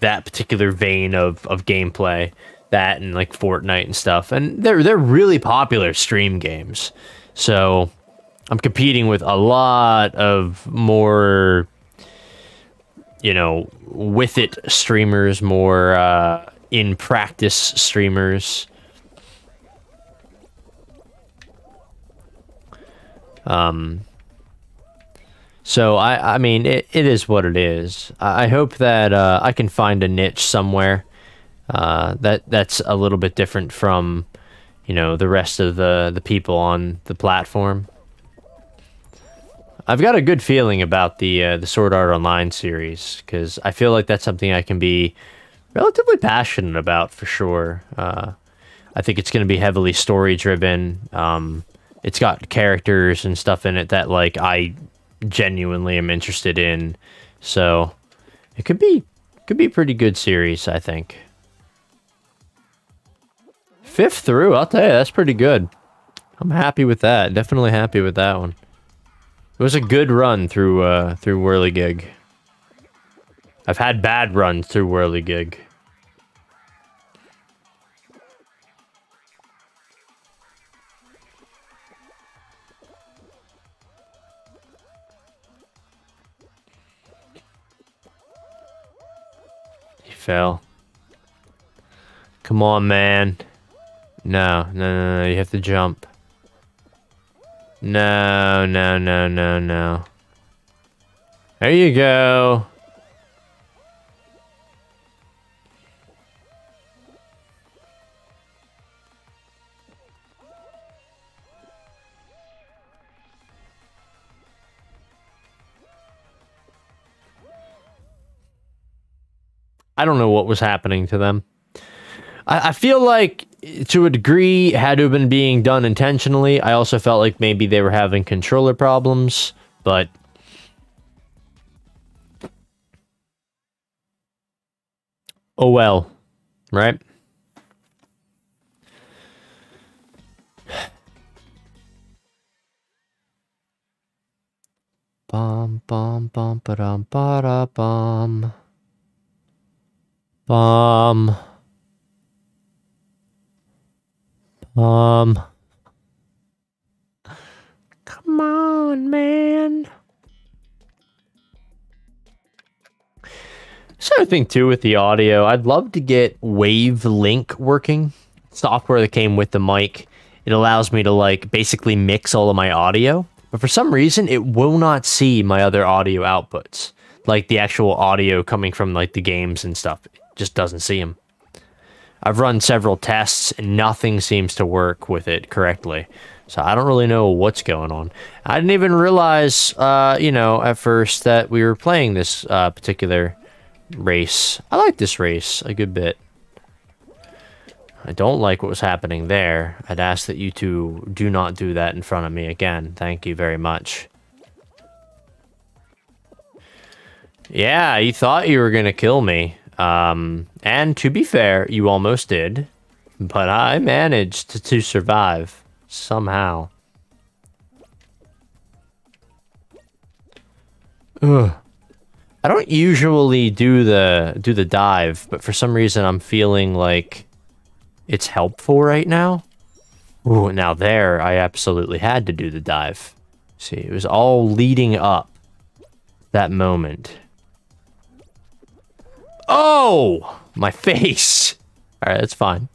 S1: that particular vein of, of gameplay, that and like Fortnite and stuff. And they're they're really popular stream games. So I'm competing with a lot of more you know, with it streamers, more uh, in practice streamers. Um, so I, I mean, it, it is what it is. I, I hope that uh, I can find a niche somewhere uh, that that's a little bit different from, you know, the rest of the the people on the platform. I've got a good feeling about the uh, the Sword Art Online series because I feel like that's something I can be relatively passionate about for sure. Uh, I think it's going to be heavily story driven. Um, it's got characters and stuff in it that like I genuinely am interested in, so it could be could be a pretty good series. I think. Fifth through, I'll tell you, that's pretty good. I'm happy with that. Definitely happy with that one. It was a good run through uh, through Whirligig. I've had bad runs through Whirligig. Fell. Come on, man. No, no, no, no, you have to jump. No, no, no, no, no. There you go. I don't know what was happening to them. I, I feel like to a degree had to have been being done intentionally. I also felt like maybe they were having controller problems, but oh well, right? Bum bum bum ba dum ba da bum. Bum. Um. Come on, man. Sort thing too with the audio. I'd love to get Wave Link working. Software that came with the mic. it allows me to like basically mix all of my audio. But for some reason, it will not see my other audio outputs, like the actual audio coming from like the games and stuff. Just doesn't see them. I've run several tests and nothing seems to work with it correctly. So I don't really know what's going on. I didn't even realize, uh, you know, at first that we were playing this uh, particular race. I like this race a good bit. I don't like what was happening there. I'd ask that you two do not do that in front of me again. Thank you very much. Yeah, you thought you were going to kill me. Um, and to be fair, you almost did. But I managed to, to survive. Somehow. Ugh. I don't usually do the do the dive, but for some reason I'm feeling like it's helpful right now. Ooh, now there I absolutely had to do the dive. See, it was all leading up that moment. Oh, my face. All right, that's fine.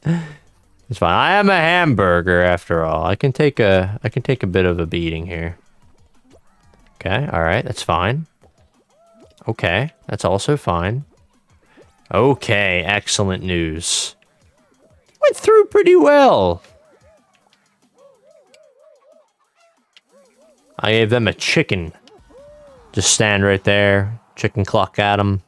S1: It's fine. I am a hamburger after all. I can take a I can take a bit of a beating here. Okay, all right, that's fine. Okay, that's also fine. Okay, excellent news. Went through pretty well. I gave them a chicken. Just stand right there, chicken cluck at them.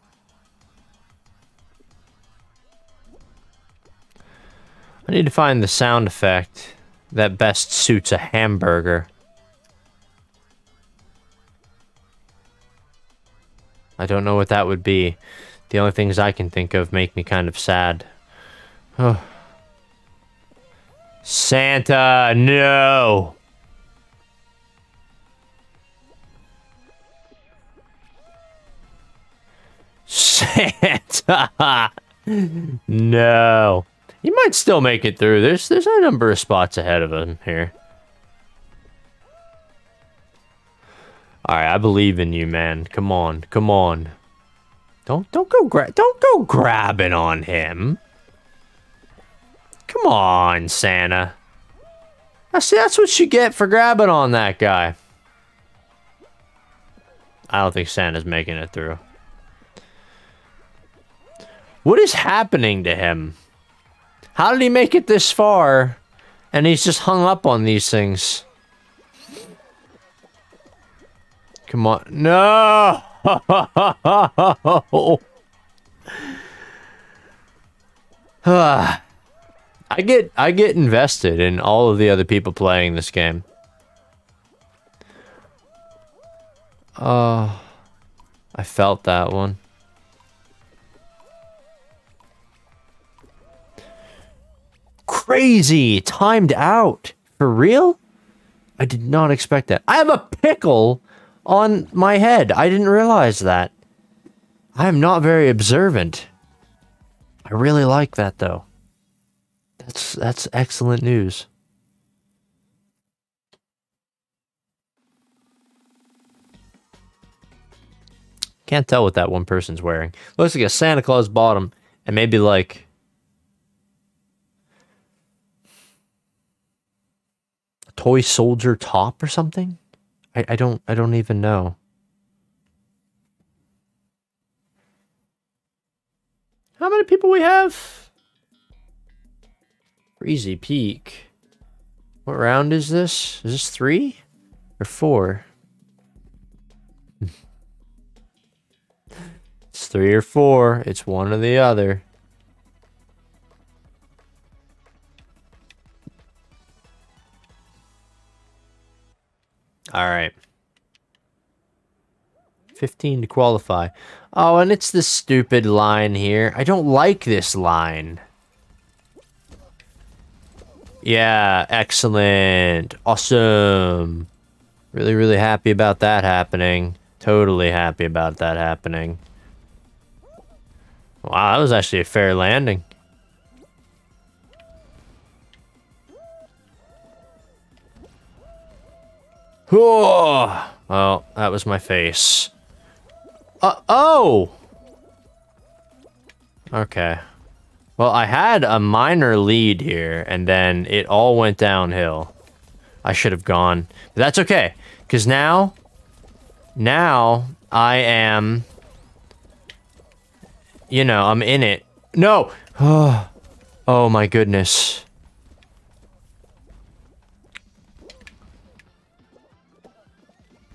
S1: I need to find the sound effect that best suits a hamburger. I don't know what that would be. The only things I can think of make me kind of sad. Oh. Santa, no! Santa! no. He might still make it through. There's there's a number of spots ahead of him here. All right, I believe in you, man. Come on, come on. Don't don't go grab don't go grabbing on him. Come on, Santa. I see that's what you get for grabbing on that guy. I don't think Santa's making it through. What is happening to him? How did he make it this far? And he's just hung up on these things. Come on. No! Ah. I get I get invested in all of the other people playing this game. Oh, I felt that one. Crazy. Timed out. For real? I did not expect that. I have a pickle on my head. I didn't realize that. I am not very observant. I really like that though. That's that's excellent news. Can't tell what that one person's wearing. Looks like a Santa Claus bottom and maybe like toy soldier top or something? I, I don't I don't even know. How many people we have? Freezy Peak. What round is this? Is this three or four? it's three or four. It's one or the other. All right. 15 to qualify. Oh, and it's this stupid line here. I don't like this line. Yeah, excellent. Awesome. Really, really happy about that happening. Totally happy about that happening. Wow, that was actually a fair landing. Oh, well, that was my face. Uh, oh! Okay. Well, I had a minor lead here, and then it all went downhill. I should have gone. But that's okay, because now, now I am, you know, I'm in it. No! Oh, oh my goodness.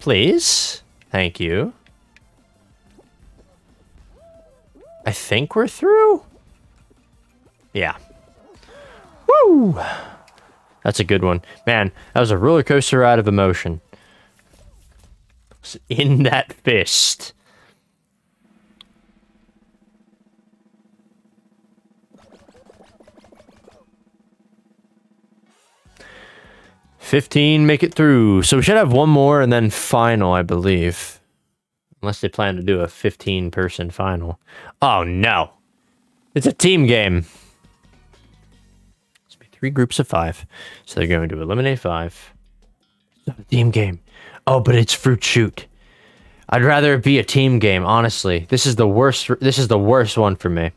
S1: Please? Thank you. I think we're through? Yeah. Woo! That's a good one. Man, that was a roller coaster ride of emotion. In that fist. Fifteen make it through. So we should have one more and then final, I believe. Unless they plan to do a 15 person final. Oh no. It's a team game. It's be three groups of five. So they're going to eliminate five. It's not a team game. Oh, but it's Fruit Chute. I'd rather it be a team game, honestly. This is the worst this is the worst one for me.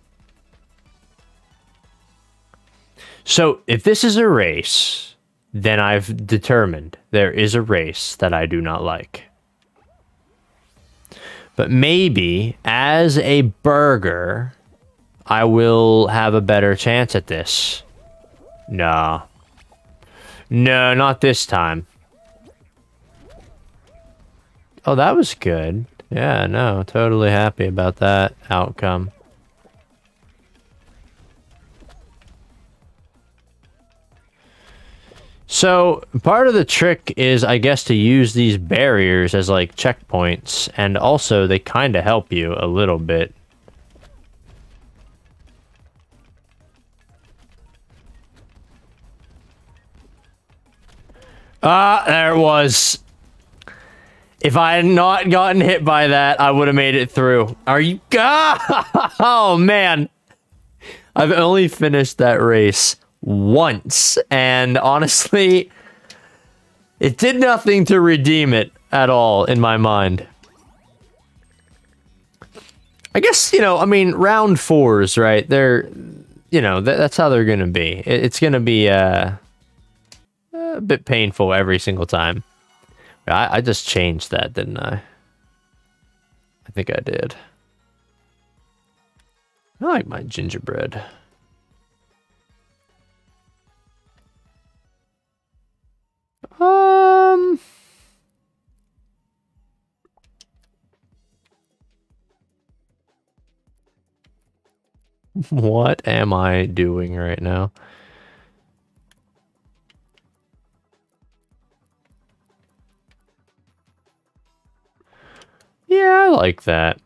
S1: So, if this is a race, then I've determined there is a race that I do not like. But maybe as a burger, I will have a better chance at this. No. No, not this time. Oh, that was good. Yeah, no, totally happy about that outcome. So, part of the trick is, I guess, to use these barriers as, like, checkpoints, and also they kind of help you a little bit. Ah, there it was. If I had not gotten hit by that, I would have made it through. Are you... Oh, man. I've only finished that race once, and honestly, it did nothing to redeem it at all in my mind. I guess, you know, I mean, round fours, right? They're, you know, th that's how they're going to be. It it's going to be uh, a bit painful every single time. I, I just changed that, didn't I? I think I did. I like my gingerbread. Um. What am I doing right now? Yeah, I like that.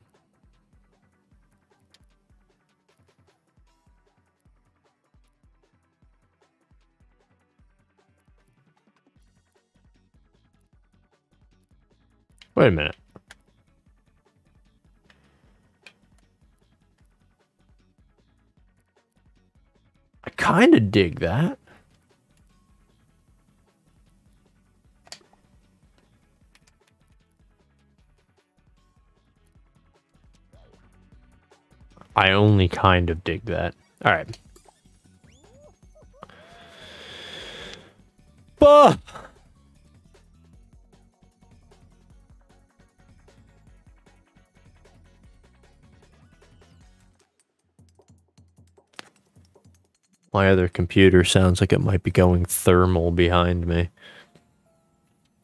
S1: Wait a minute. I kind of dig that. I only kind of dig that. All right. Bah! My other computer sounds like it might be going thermal behind me.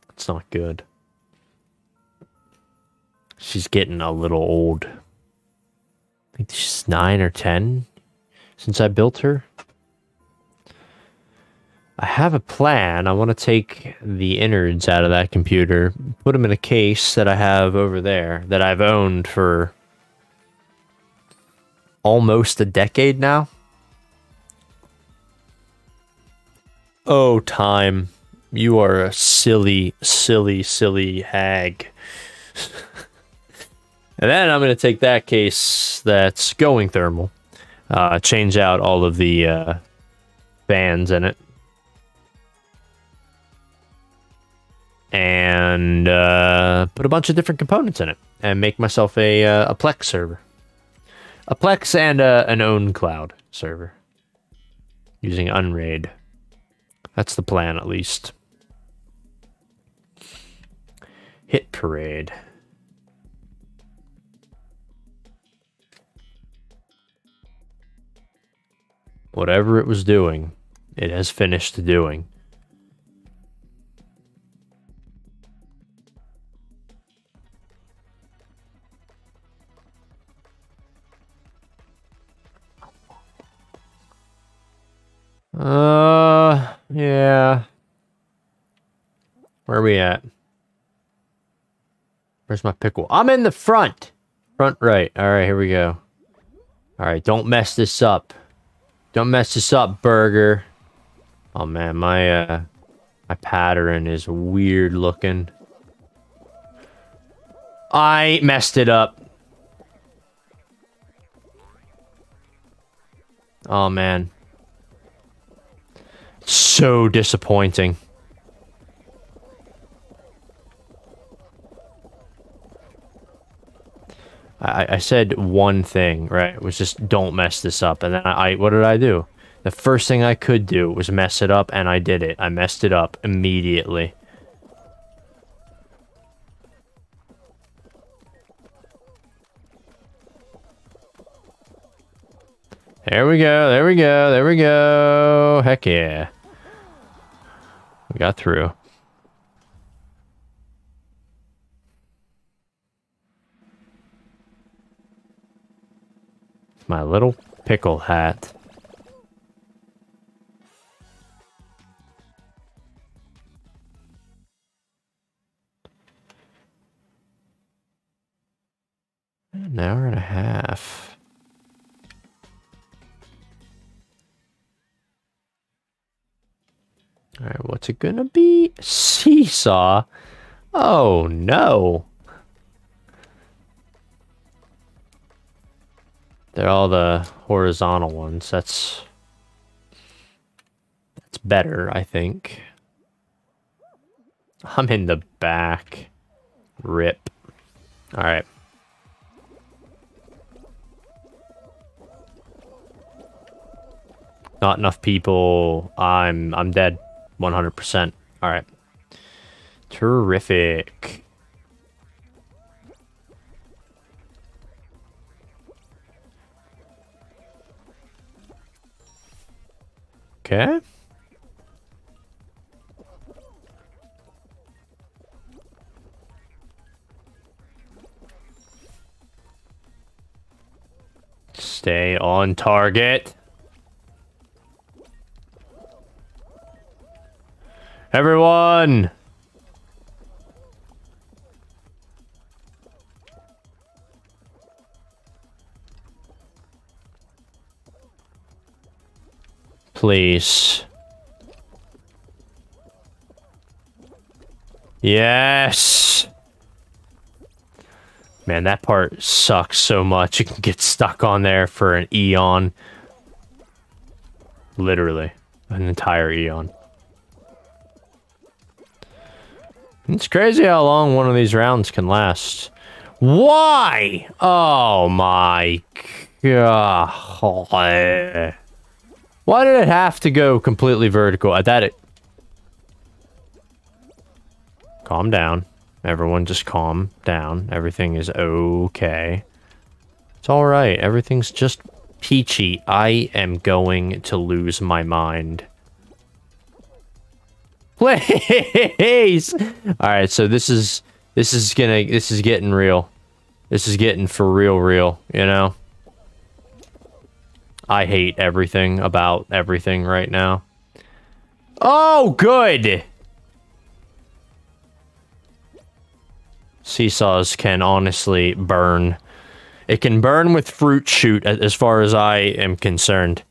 S1: It's not good. She's getting a little old. I think she's nine or ten since I built her. I have a plan. I want to take the innards out of that computer, put them in a case that I have over there that I've owned for almost a decade now. Oh, time. You are a silly, silly, silly hag. and then I'm going to take that case that's going thermal, uh, change out all of the uh, fans in it, and uh, put a bunch of different components in it, and make myself a, uh, a Plex server. A Plex and a, an ownCloud server. Using Unraid. That's the plan, at least. Hit Parade. Whatever it was doing, it has finished doing. Uh, yeah. Where are we at? Where's my pickle? I'm in the front. Front right. All right, here we go. All right, don't mess this up. Don't mess this up, burger. Oh man, my uh my pattern is weird looking. I messed it up. Oh man. So disappointing. I, I said one thing, right? It was just don't mess this up. And then I, I, what did I do? The first thing I could do was mess it up, and I did it. I messed it up immediately. There we go, there we go, there we go. Heck yeah. We got through. My little pickle hat. An hour and a half. All right, what's it gonna be? Seesaw? Oh no. They're all the horizontal ones. That's that's better, I think. I'm in the back. Rip. All right. Not enough people. I'm I'm dead. 100%. All right. Terrific. Okay. Stay on target. Everyone! Please. Yes! Man, that part sucks so much. You can get stuck on there for an eon. Literally. An entire eon. It's crazy how long one of these rounds can last. Why? Oh my god. Why did it have to go completely vertical? I thought it... Calm down. Everyone just calm down. Everything is okay. It's alright. Everything's just peachy. I am going to lose my mind. Please! Alright, so this is... This is gonna... This is getting real. This is getting for real real, you know? I hate everything about everything right now. Oh, good! Seesaws can honestly burn. It can burn with Fruit Chute as far as I am concerned.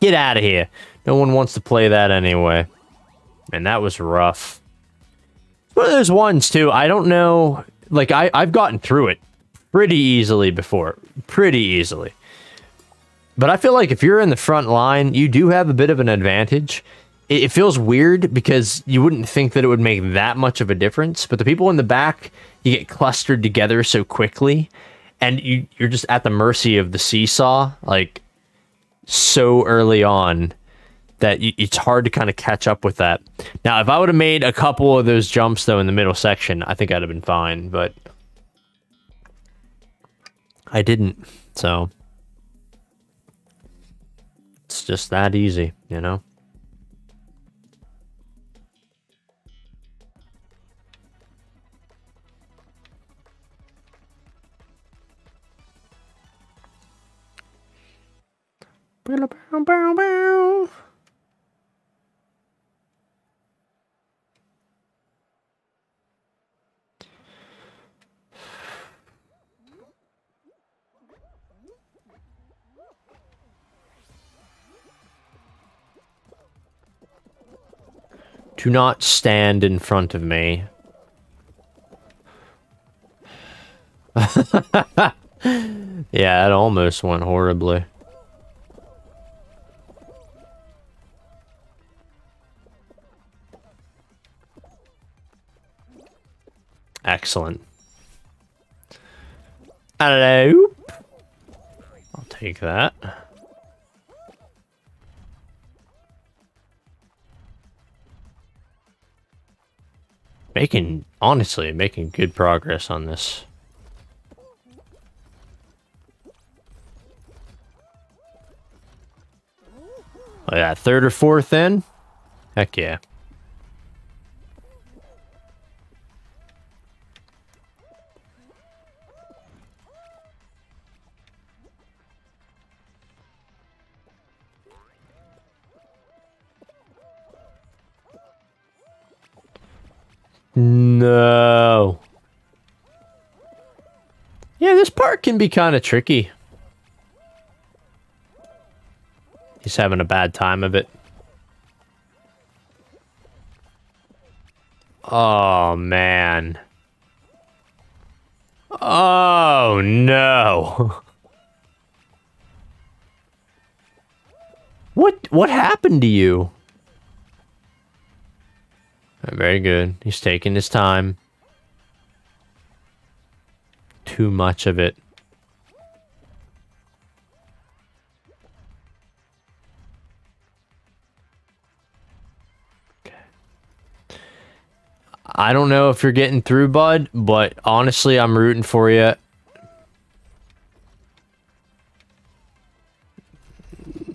S1: Get out of here. No one wants to play that anyway. And that was rough. One of those ones, too, I don't know... Like, I, I've gotten through it pretty easily before. Pretty easily. But I feel like if you're in the front line, you do have a bit of an advantage. It, it, feels weird because you wouldn't think that it would make that much of a difference. But the people in the back, you get clustered together so quickly. and you you're just at the mercy of the seesaw like so early on that you, it's hard to kind of catch up with that. Now, if I would have made a couple of those jumps though in the middle section, I think I'd have been fine, but I didn't. So it's just that easy, you know? Bow, bow, bow. Do not stand in front of me. yeah, it almost went horribly. Excellent. Hello. I'll take that. Making, honestly, making good progress on this. Oh yeah, third or fourth in? Heck yeah. No. Yeah, this part can be kind of tricky. He's having a bad time of it. Oh, man. Oh, no. What what happened to you? Very good. He's taking his time. Too much of it. Okay. I don't know if you're getting through, bud, but honestly, I'm rooting for you.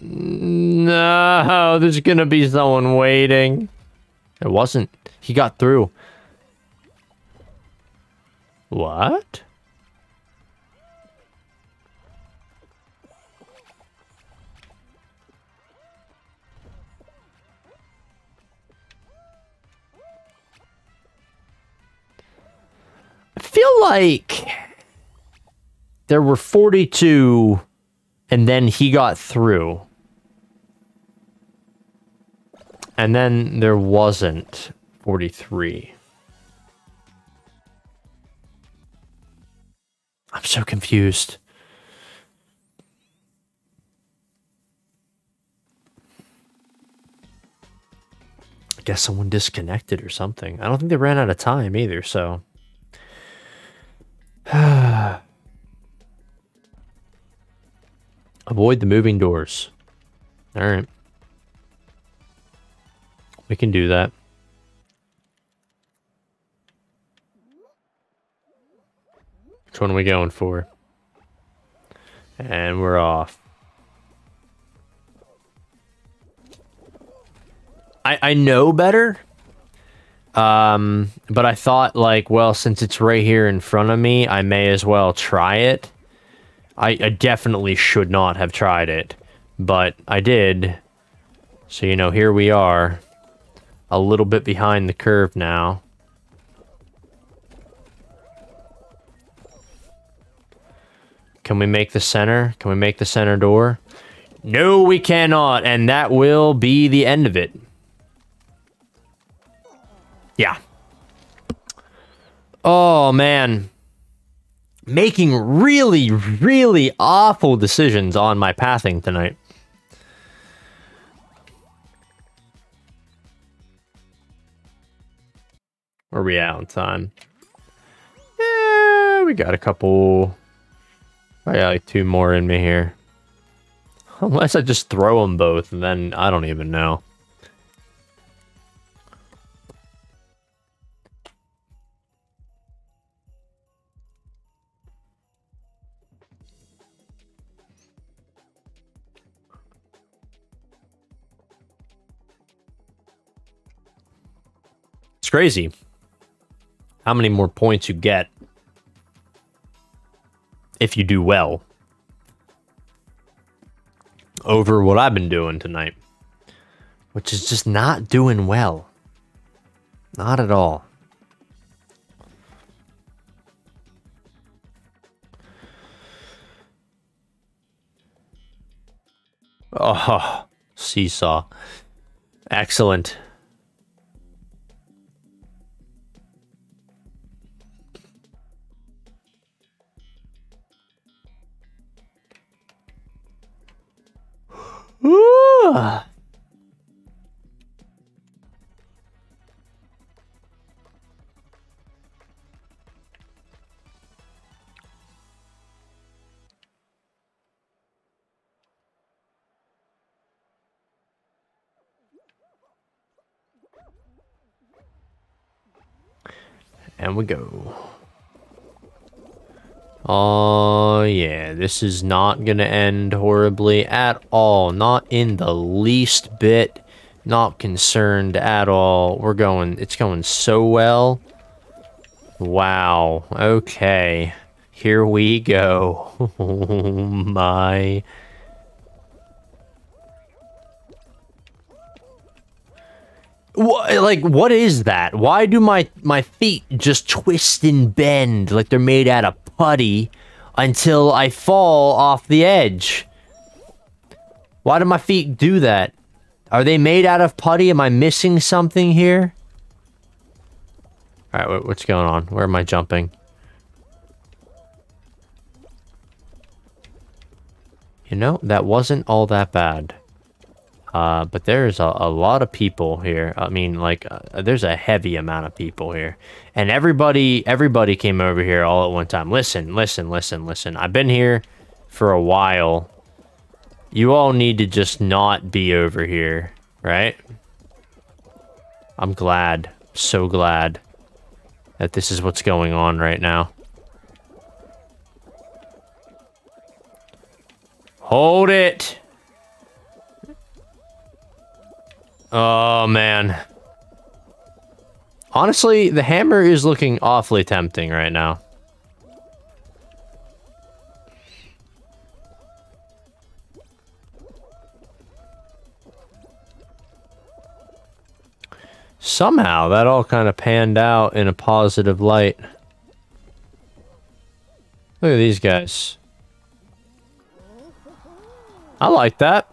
S1: No, there's gonna be someone waiting. It wasn't. He got through. What? I feel like there were 42 and then he got through. And then there wasn't 43. I'm so confused. I guess someone disconnected or something. I don't think they ran out of time either, so. Avoid the moving doors. All right. We can do that. Which one are we going for? And we're off. I, I know better. Um, but I thought like, well, since it's right here in front of me, I may as well try it. I, I definitely should not have tried it, but I did. So, you know, here we are a little bit behind the curve now. Can we make the center? Can we make the center door? No, we cannot, and that will be the end of it. Yeah. Oh, man. Making really, really awful decisions on my pathing tonight. Are we at on time? Yeah, we got a couple I got like two more in me here. Unless I just throw them both, and then I don't even know. It's crazy how many more points you get if you do well over what I've been doing tonight, which is just not doing well. Not at all. Oh, seesaw. Excellent. Ooh. And we go. Oh, yeah, this is not going to end horribly at all. Not in the least bit. Not concerned at all. We're going, it's going so well. Wow, okay. Here we go. Oh, my. What, like, what is that? Why do my, my feet just twist and bend like they're made out of putty until I fall off the edge. Why do my feet do that? Are they made out of putty? Am I missing something here? Alright, what's going on? Where am I jumping? You know, that wasn't all that bad. Uh, but there's a, a, lot of people here. I mean, like, uh, there's a heavy amount of people here. And everybody, everybody came over here all at one time. Listen, listen, listen, listen. I've been here for a while. You all need to just not be over here, right? I'm glad, so glad that this is what's going on right now. Hold it! Oh, man. Honestly, the hammer is looking awfully tempting right now. Somehow, that all kind of panned out in a positive light. Look at these guys. I like that.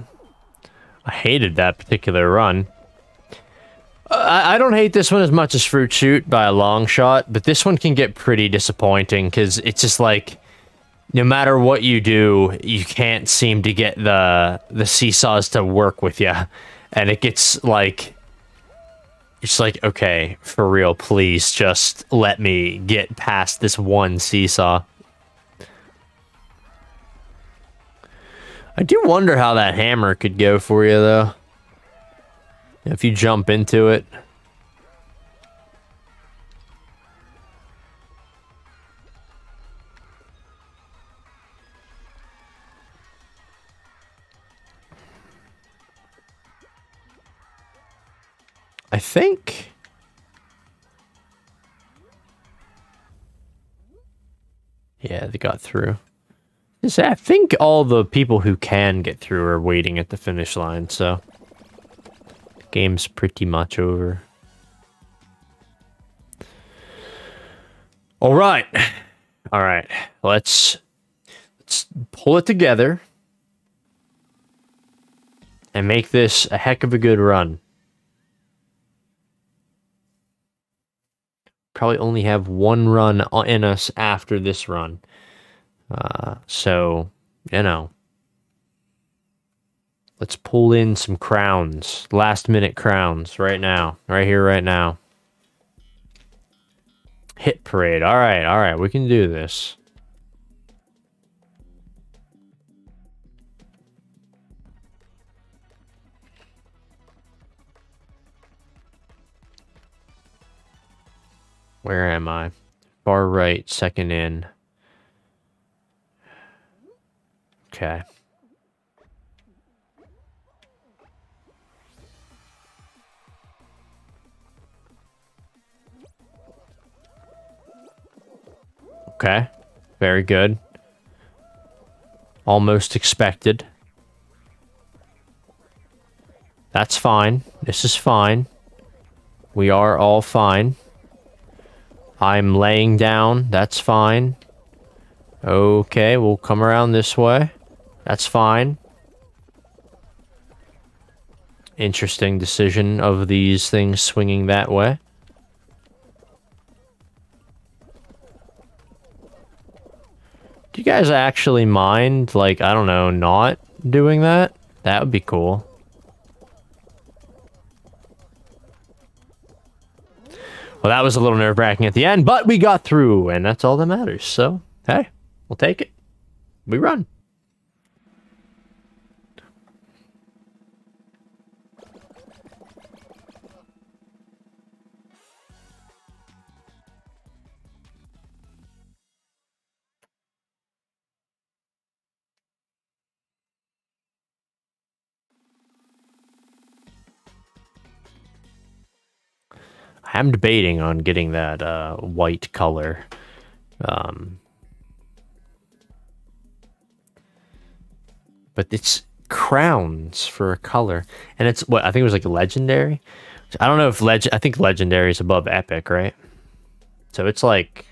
S1: I hated that particular run. I, I don't hate this one as much as Fruit Chute by a long shot, but this one can get pretty disappointing because it's just like no matter what you do, you can't seem to get the the seesaws to work with you, and it gets like it's like okay, for real, please just let me get past this one seesaw. I do wonder how that hammer could go for you, though. If you jump into it. I think... Yeah, they got through. I think all the people who can get through are waiting at the finish line, so... Game's pretty much over. Alright. Alright. Let's... Let's pull it together. And make this a heck of a good run. Probably only have one run in us after this run. Uh, so, you know, let's pull in some crowns, last minute crowns right now, right here, right now. Hit parade. All right, all right, we can do this. Where am I? Far right, second in. Okay. Okay. Very good. Almost expected. That's fine. This is fine. We are all fine. I'm laying down. That's fine. Okay, we'll come around this way. That's fine. Interesting decision of these things swinging that way. Do you guys actually mind, like, I don't know, not doing that? That would be cool. Well, that was a little nerve-wracking at the end, but we got through, and that's all that matters. So, hey, we'll take it. We run. I'm debating on getting that uh, white color. Um, but it's crowns for a color, and it's what I think it was like legendary. I don't know if legend. I think legendary is above epic, right? So it's like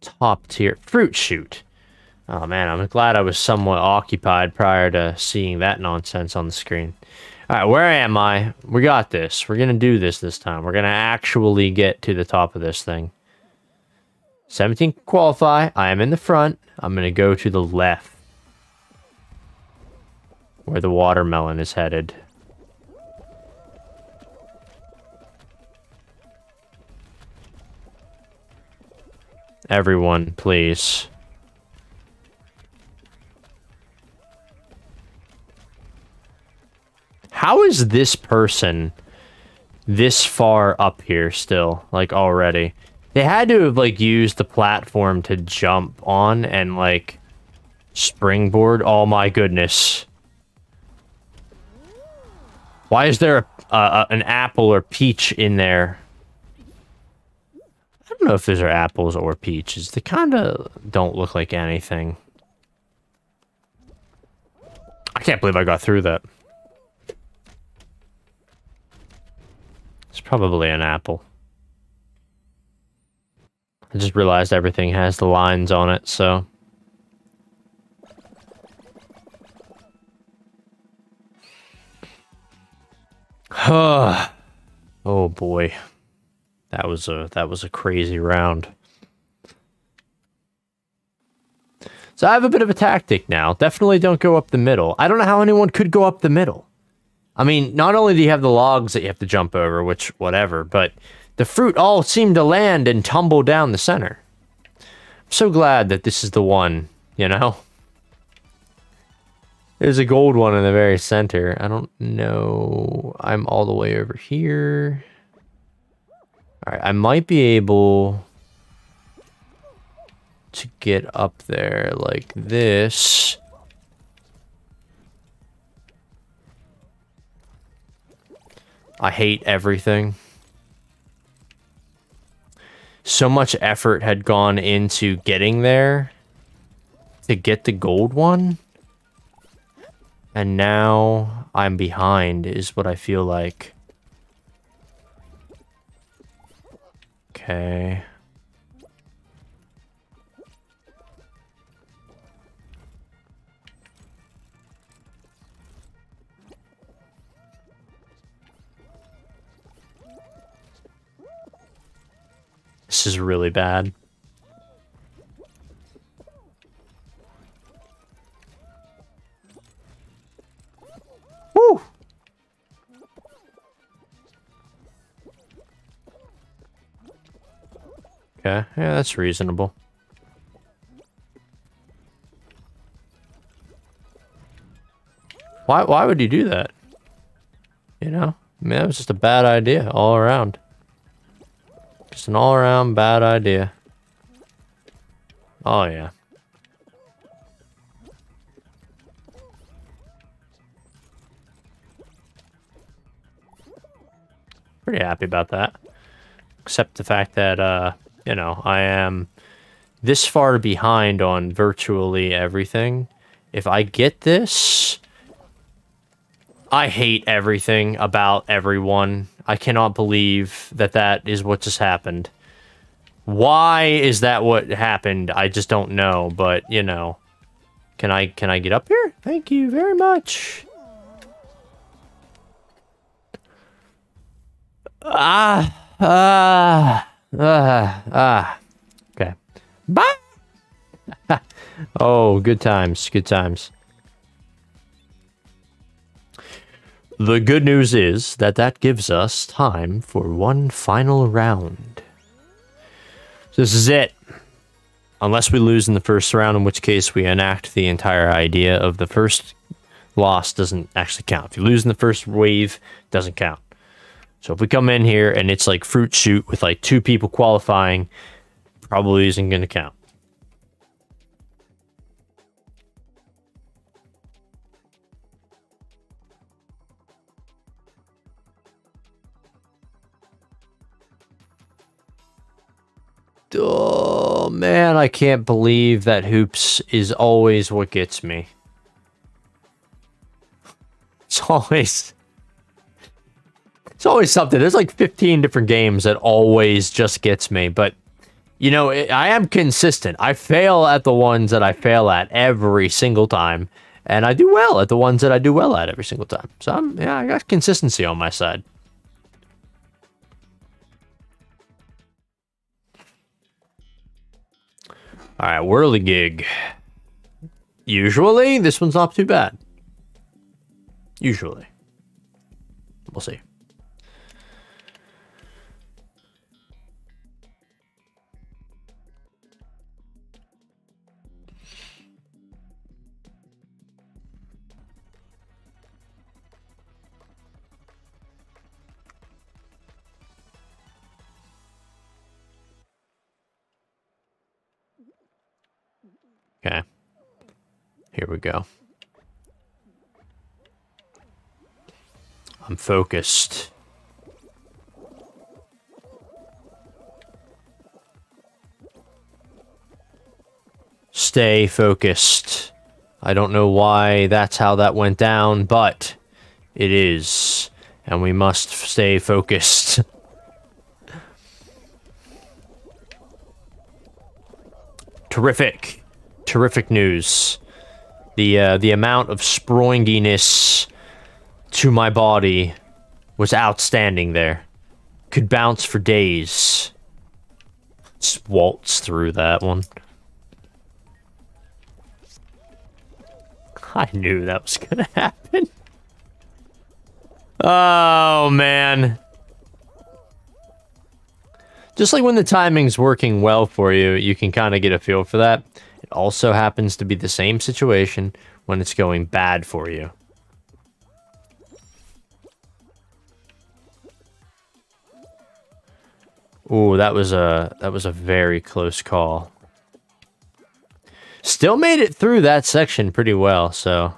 S1: top tier Fruit Chute. Oh man, I'm glad I was somewhat occupied prior to seeing that nonsense on the screen. All right, where am I? We got this. We're going to do this this time. We're going to actually get to the top of this thing. 17 qualify. I am in the front. I'm going to go to the left. Where the watermelon is headed. Everyone, please. How is this person this far up here still, like, already? They had to have, like, used the platform to jump on and, like, springboard. Oh, my goodness. Why is there a, an apple or peach in there? I don't know if those are apples or peaches. They kind of don't look like anything. I can't believe I got through that. It's probably an apple. I just realized everything has the lines on it, so... oh boy. That was a that was a crazy round. So I have a bit of a tactic now. Definitely don't go up the middle. I don't know how anyone could go up the middle. I mean, not only do you have the logs that you have to jump over, which whatever, but the fruit all seem to land and tumble down the center. I'm so glad that this is the one, you know? There's a gold one in the very center. I don't know. I'm all the way over here. All right, I might be able to get up there like this. I hate everything. So much effort had gone into getting there to get the gold one. And now I'm behind is what I feel like. Okay. This is really bad. Woo! Okay, yeah, that's reasonable. Why, why would you do that? You know? I mean, that was just a bad idea all around. Just an all-around bad idea. Oh, yeah. Pretty happy about that. Except the fact that, uh, you know, I am this far behind on virtually everything. If I get this, I hate everything about everyone. I cannot believe that that is what just happened. Why is that what happened? I just don't know, but you know. Can I can I get up here? Thank you very much. Ah, ah, ah, ah. Okay. Bye. oh, good times, good times. The good news is that that gives us time for one final round. This is it. Unless we lose in the first round, in which case we enact the entire idea of the first loss doesn't actually count. If you lose in the first wave, doesn't count. So if we come in here and it's like Fruit Chute with like two people qualifying, probably isn't going to count. Oh man, I can't believe that hoops is always what gets me. It's always it's always something. There's like 15 different games that always just gets me, but you know, I am consistent. I fail at the ones that I fail at every single time, and I do well at the ones that I do well at every single time. So I'm yeah, I got consistency on my side. All right, Whirlygig. Usually, this one's not too bad. Usually. We'll see. Okay. Here we go. I'm focused. Stay focused. I don't know why that's how that went down, but it is. And we must stay focused. Terrific terrific news. The uh, the amount of springiness to my body was outstanding there. Could bounce for days. Just waltz through that one. I knew that was gonna happen. Oh, man. Just like when the timing's working well for you, you can kind of get a feel for that. It also happens to be the same situation when it's going bad for you. Ooh, that was a that was a very close call. Still made it through that section pretty well, so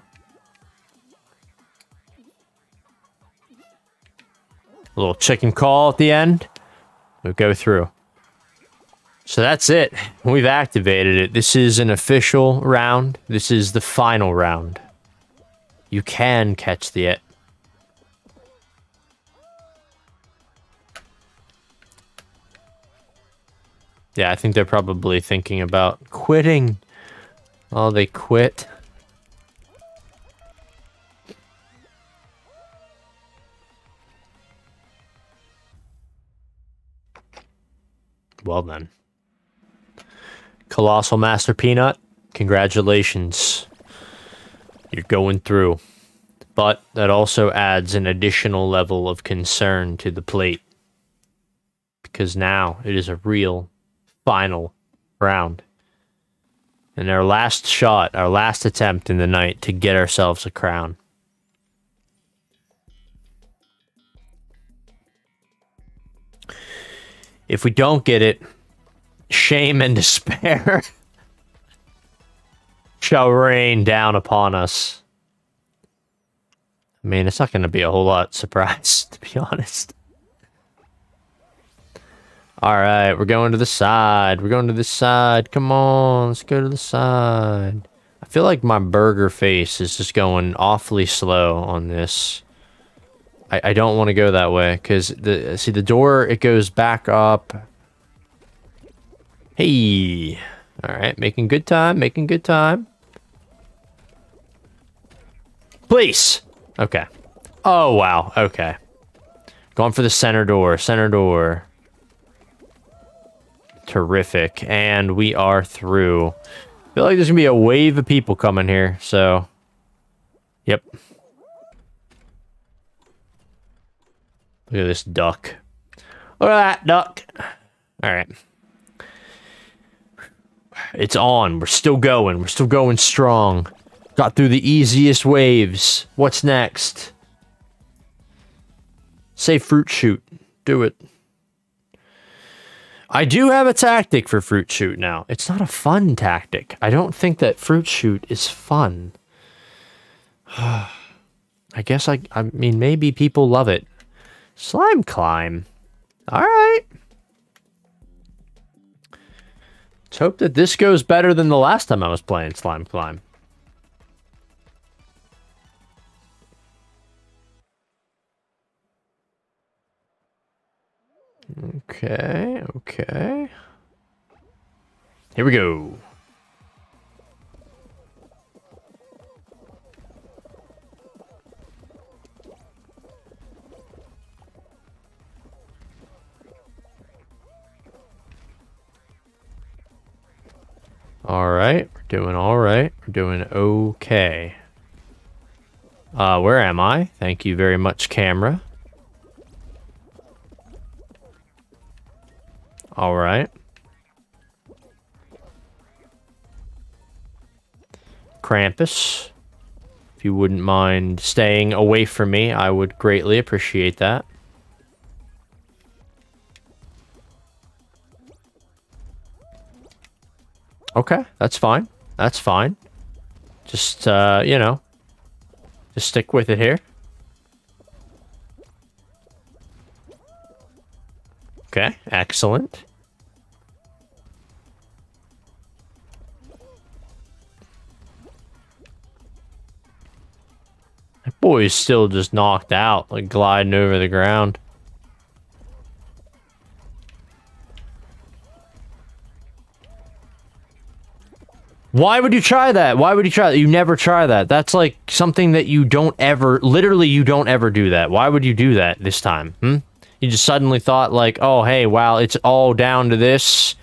S1: a little chicken call at the end. We'll go through. So that's it. We've activated it. This is an official round. This is the final round. You can catch the it. Yeah, I think they're probably thinking about quitting. Oh, they quit. Well then. Colossal Master Peanut, congratulations. You're going through. But that also adds an additional level of concern to the plate. Because now it is a real final round. And our last shot, our last attempt in the night to get ourselves a crown. If we don't get it, shame and despair shall rain down upon us. I mean, it's not going to be a whole lot surprised, to be honest. All right, we're going to the side. We're going to the side. Come on, let's go to the side. I feel like my burger face is just going awfully slow on this. I, I don't want to go that way because the see the door it goes back up. Hey, all right, making good time, making good time. Please. Okay. Oh wow. Okay. Going for the center door. Center door. Terrific. And we are through. Feel like there's going to be a wave of people coming here, so... Yep. Look at this duck. Look at that duck. Alright. It's on. We're still going. We're still going strong. Got through the easiest waves. What's next? Say Fruit Chute. Do it. I do have a tactic for Fruit Chute now. It's not a fun tactic. I don't think that Fruit Chute is fun. I guess I I mean maybe people love it. Slime climb. All right. Let's hope that this goes better than the last time I was playing Slime Climb. Okay, okay. Here we go. All right, we're doing all right. We're doing okay. Uh, where am I? Thank you very much, camera. All right. Krampus, if you wouldn't mind staying away from me, I would greatly appreciate that. Okay, that's fine. That's fine. Just, uh, you know, just stick with it here. Okay, excellent. That boy is still just knocked out, like gliding over the ground. Why would you try that? Why would you try that? You never try that. That's like something that you don't ever, literally you don't ever do that. Why would you do that this time? Hmm? You just suddenly thought like, oh, hey, wow, it's all down to this.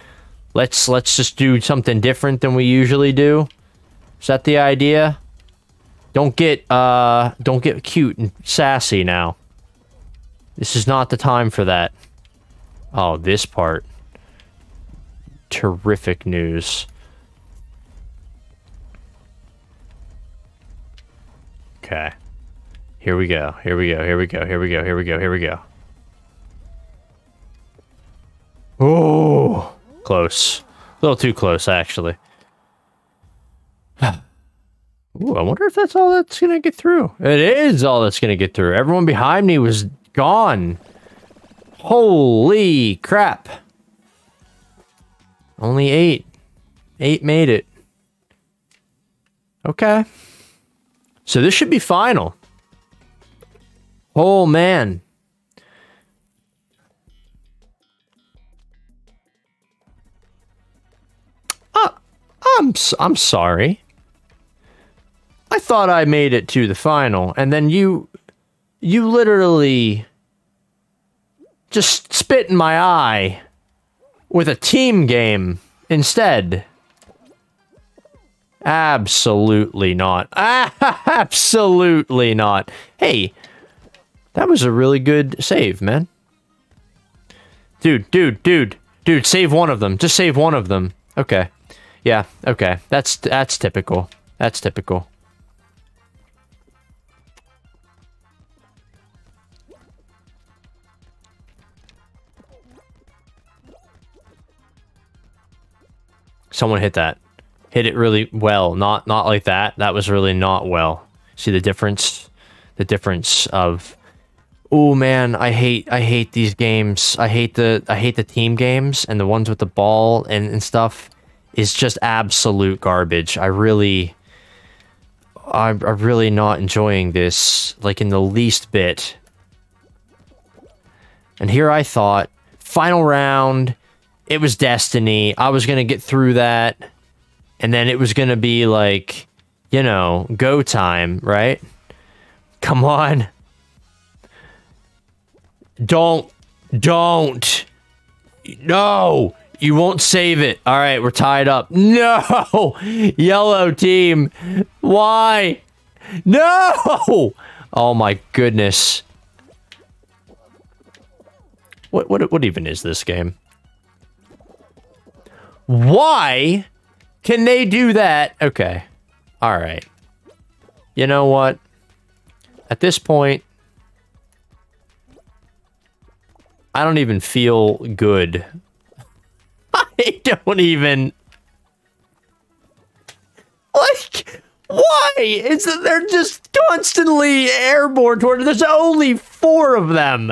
S1: Let's, let's just do something different than we usually do. Is that the idea? Don't get, uh, don't get cute and sassy now. This is not the time for that. Oh, this part. Terrific news. Okay. Here we go. Here we go. Here we go. Here we go. Here we go. Here we go. Oh, close. A little too close, actually. Ooh, I wonder if that's all that's gonna get through. It is all that's gonna get through. Everyone behind me was gone. Holy crap. Only eight. Eight made it. Okay. So this should be final. Oh, man. Uh, I'm, I'm sorry. I thought I made it to the final, and then you, you literally just spit in my eye with a team game instead. Absolutely not. Absolutely not. Hey, that was a really good save, man. Dude, dude, dude. Dude, save one of them. Just save one of them. Okay. Yeah, okay. That's that's typical. That's typical. Someone hit that. Hit it really well. Not not like that. That was really not well. See the difference? The difference of Oh man, I hate I hate these games. I hate the I hate the team games and the ones with the ball and, and stuff is just absolute garbage. I really I'm, I'm really not enjoying this like in the least bit. And here I thought, final round, it was destiny. I was going to get through that. And then it was going to be like, you know, go time, right? Come on. Don't. Don't. No. You won't save it. All right, we're tied up. No. Yellow team. Why? No. Oh my goodness. What what what even is this game? Why can they do that? Okay. All right. You know what? At this point, I don't even feel good. I don't even... Like, why? It's they're just constantly airborne toward. There's only four of them.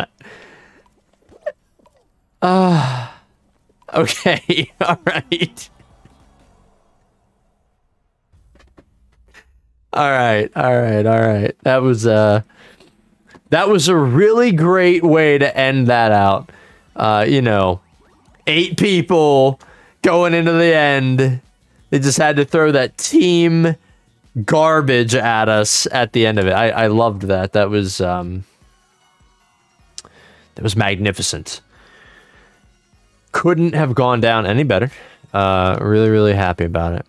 S1: Uh, okay, all right. All right, all right, all right. That was uh that was a really great way to end that out. Uh, you know, eight people going into the end. They just had to throw that team garbage at us at the end of it. I, I loved that. That was um that was magnificent couldn't have gone down any better. Uh, really, really happy about it.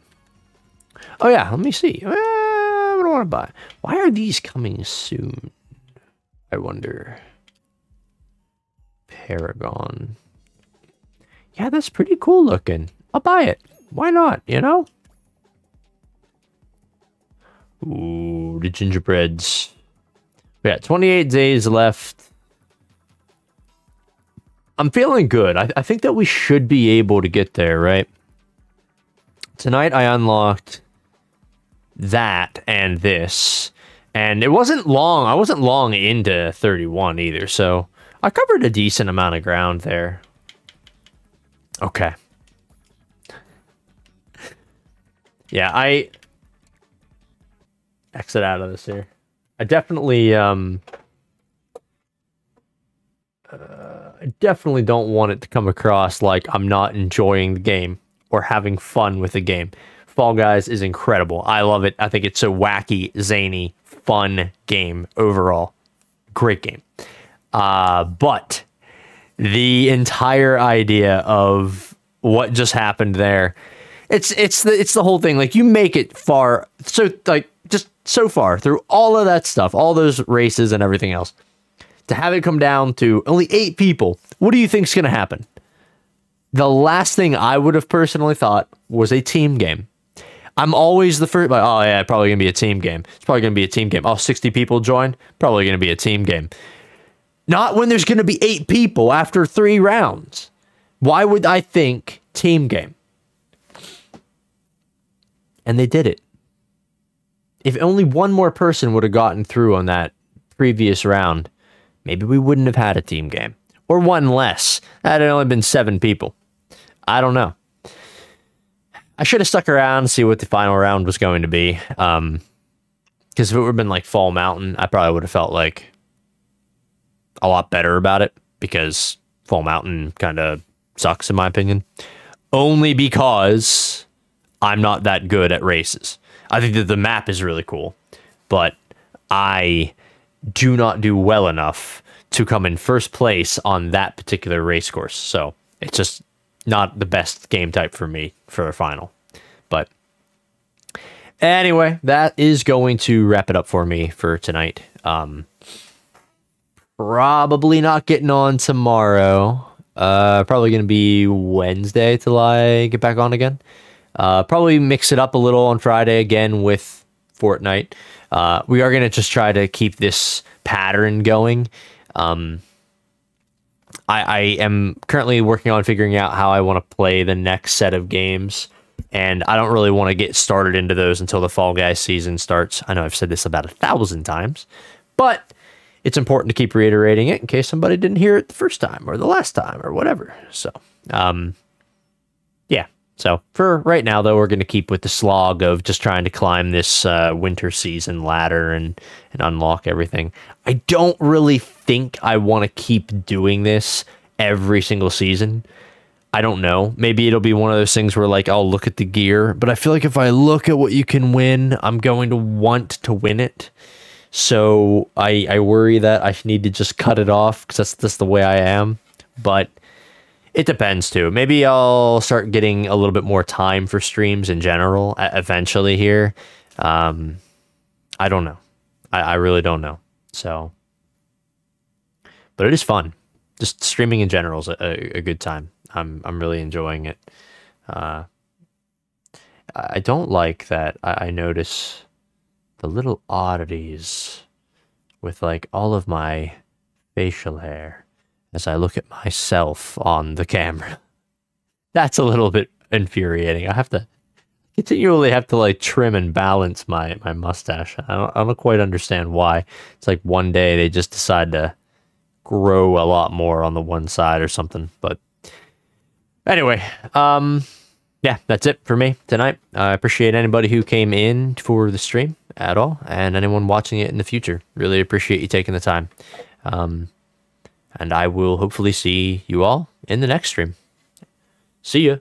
S1: Oh yeah, let me see. Uh, want to buy? Why are these coming soon? I wonder. Paragon. Yeah, that's pretty cool looking. I'll buy it. Why not, you know? Ooh, the gingerbreads. We got 28 days left I'm feeling good. I, I think that we should be able to get there, right? Tonight I unlocked that and this. And it wasn't long. I wasn't long into 31 either. So I covered a decent amount of ground there. Okay. Yeah, I exit out of this here. I definitely um uh, I definitely don't want it to come across like I'm not enjoying the game or having fun with the game. Fall Guys is incredible. I love it. I think it's a wacky, zany, fun game overall. Great game. Uh, but the entire idea of what just happened there, it's it's the it's the whole thing. Like you make it far so like just so far through all of that stuff, all those races and everything else to have it come down to only eight people, what do you think is going to happen? The last thing I would have personally thought was a team game. I'm always the first, like, oh yeah, probably going to be a team game. It's probably going to be a team game. Oh, 60 people join, probably going to be a team game. Not when there's going to be eight people after three rounds. Why would I think team game? And they did it. If only one more person would have gotten through on that previous round, maybe we wouldn't have had a team game or one less. That had only been seven people. I don't know. I should have stuck around see what the final round was going to be. Um, because if it would have been like Fall Mountain, I probably would have felt like a lot better about it because Fall Mountain kind of sucks in my opinion. Only because I'm not that good at races. I think that the map is really cool, but I do not do well enough to come in first place on that particular race course. So it's just not the best game type for me for a final. But anyway, that is going to wrap it up for me for tonight. Um, probably not getting on tomorrow. Uh, probably going to be Wednesday till I get back on again. Uh, probably mix it up a little on Friday again with Fortnite. Uh, we are going to just try to keep this pattern going. Um, I, I am currently working on figuring out how I want to play the next set of games And I don't really want to get started into those until the Fall Guys season starts. I know I've said this about a thousand times, but it's important to keep reiterating it in case somebody didn't hear it the first time or the last time or whatever. So, um. So for right now, though, we're going to keep with the slog of just trying to climb this uh, winter season ladder and and unlock everything. I don't really think I want to keep doing this every single season. I don't know. Maybe it'll be one of those things where like I'll look at the gear, but I feel like if I look at what you can win, I'm going to want to win it. So I I worry that I need to just cut it off because that's just the way I am. But it depends too. Maybe I'll start getting a little bit more time for streams in general eventually here. Um, I don't know. I, I really don't know. So, but it is fun. Just streaming in general is a, a good time. I'm I'm really enjoying it. Uh, I don't like that. I, I notice the little oddities with like all of my facial hair as I look at myself on the camera. That's a little bit infuriating. I have to continually have to like trim and balance my my mustache. I don't, I don't quite understand why. It's like one day they just decide to grow a lot more on the one side or something. But anyway, um, yeah, that's it for me tonight. I appreciate anybody who came in for the stream at all and anyone watching it in the future. Really appreciate you taking the time. Um, and I will hopefully see you all in the next stream. See ya.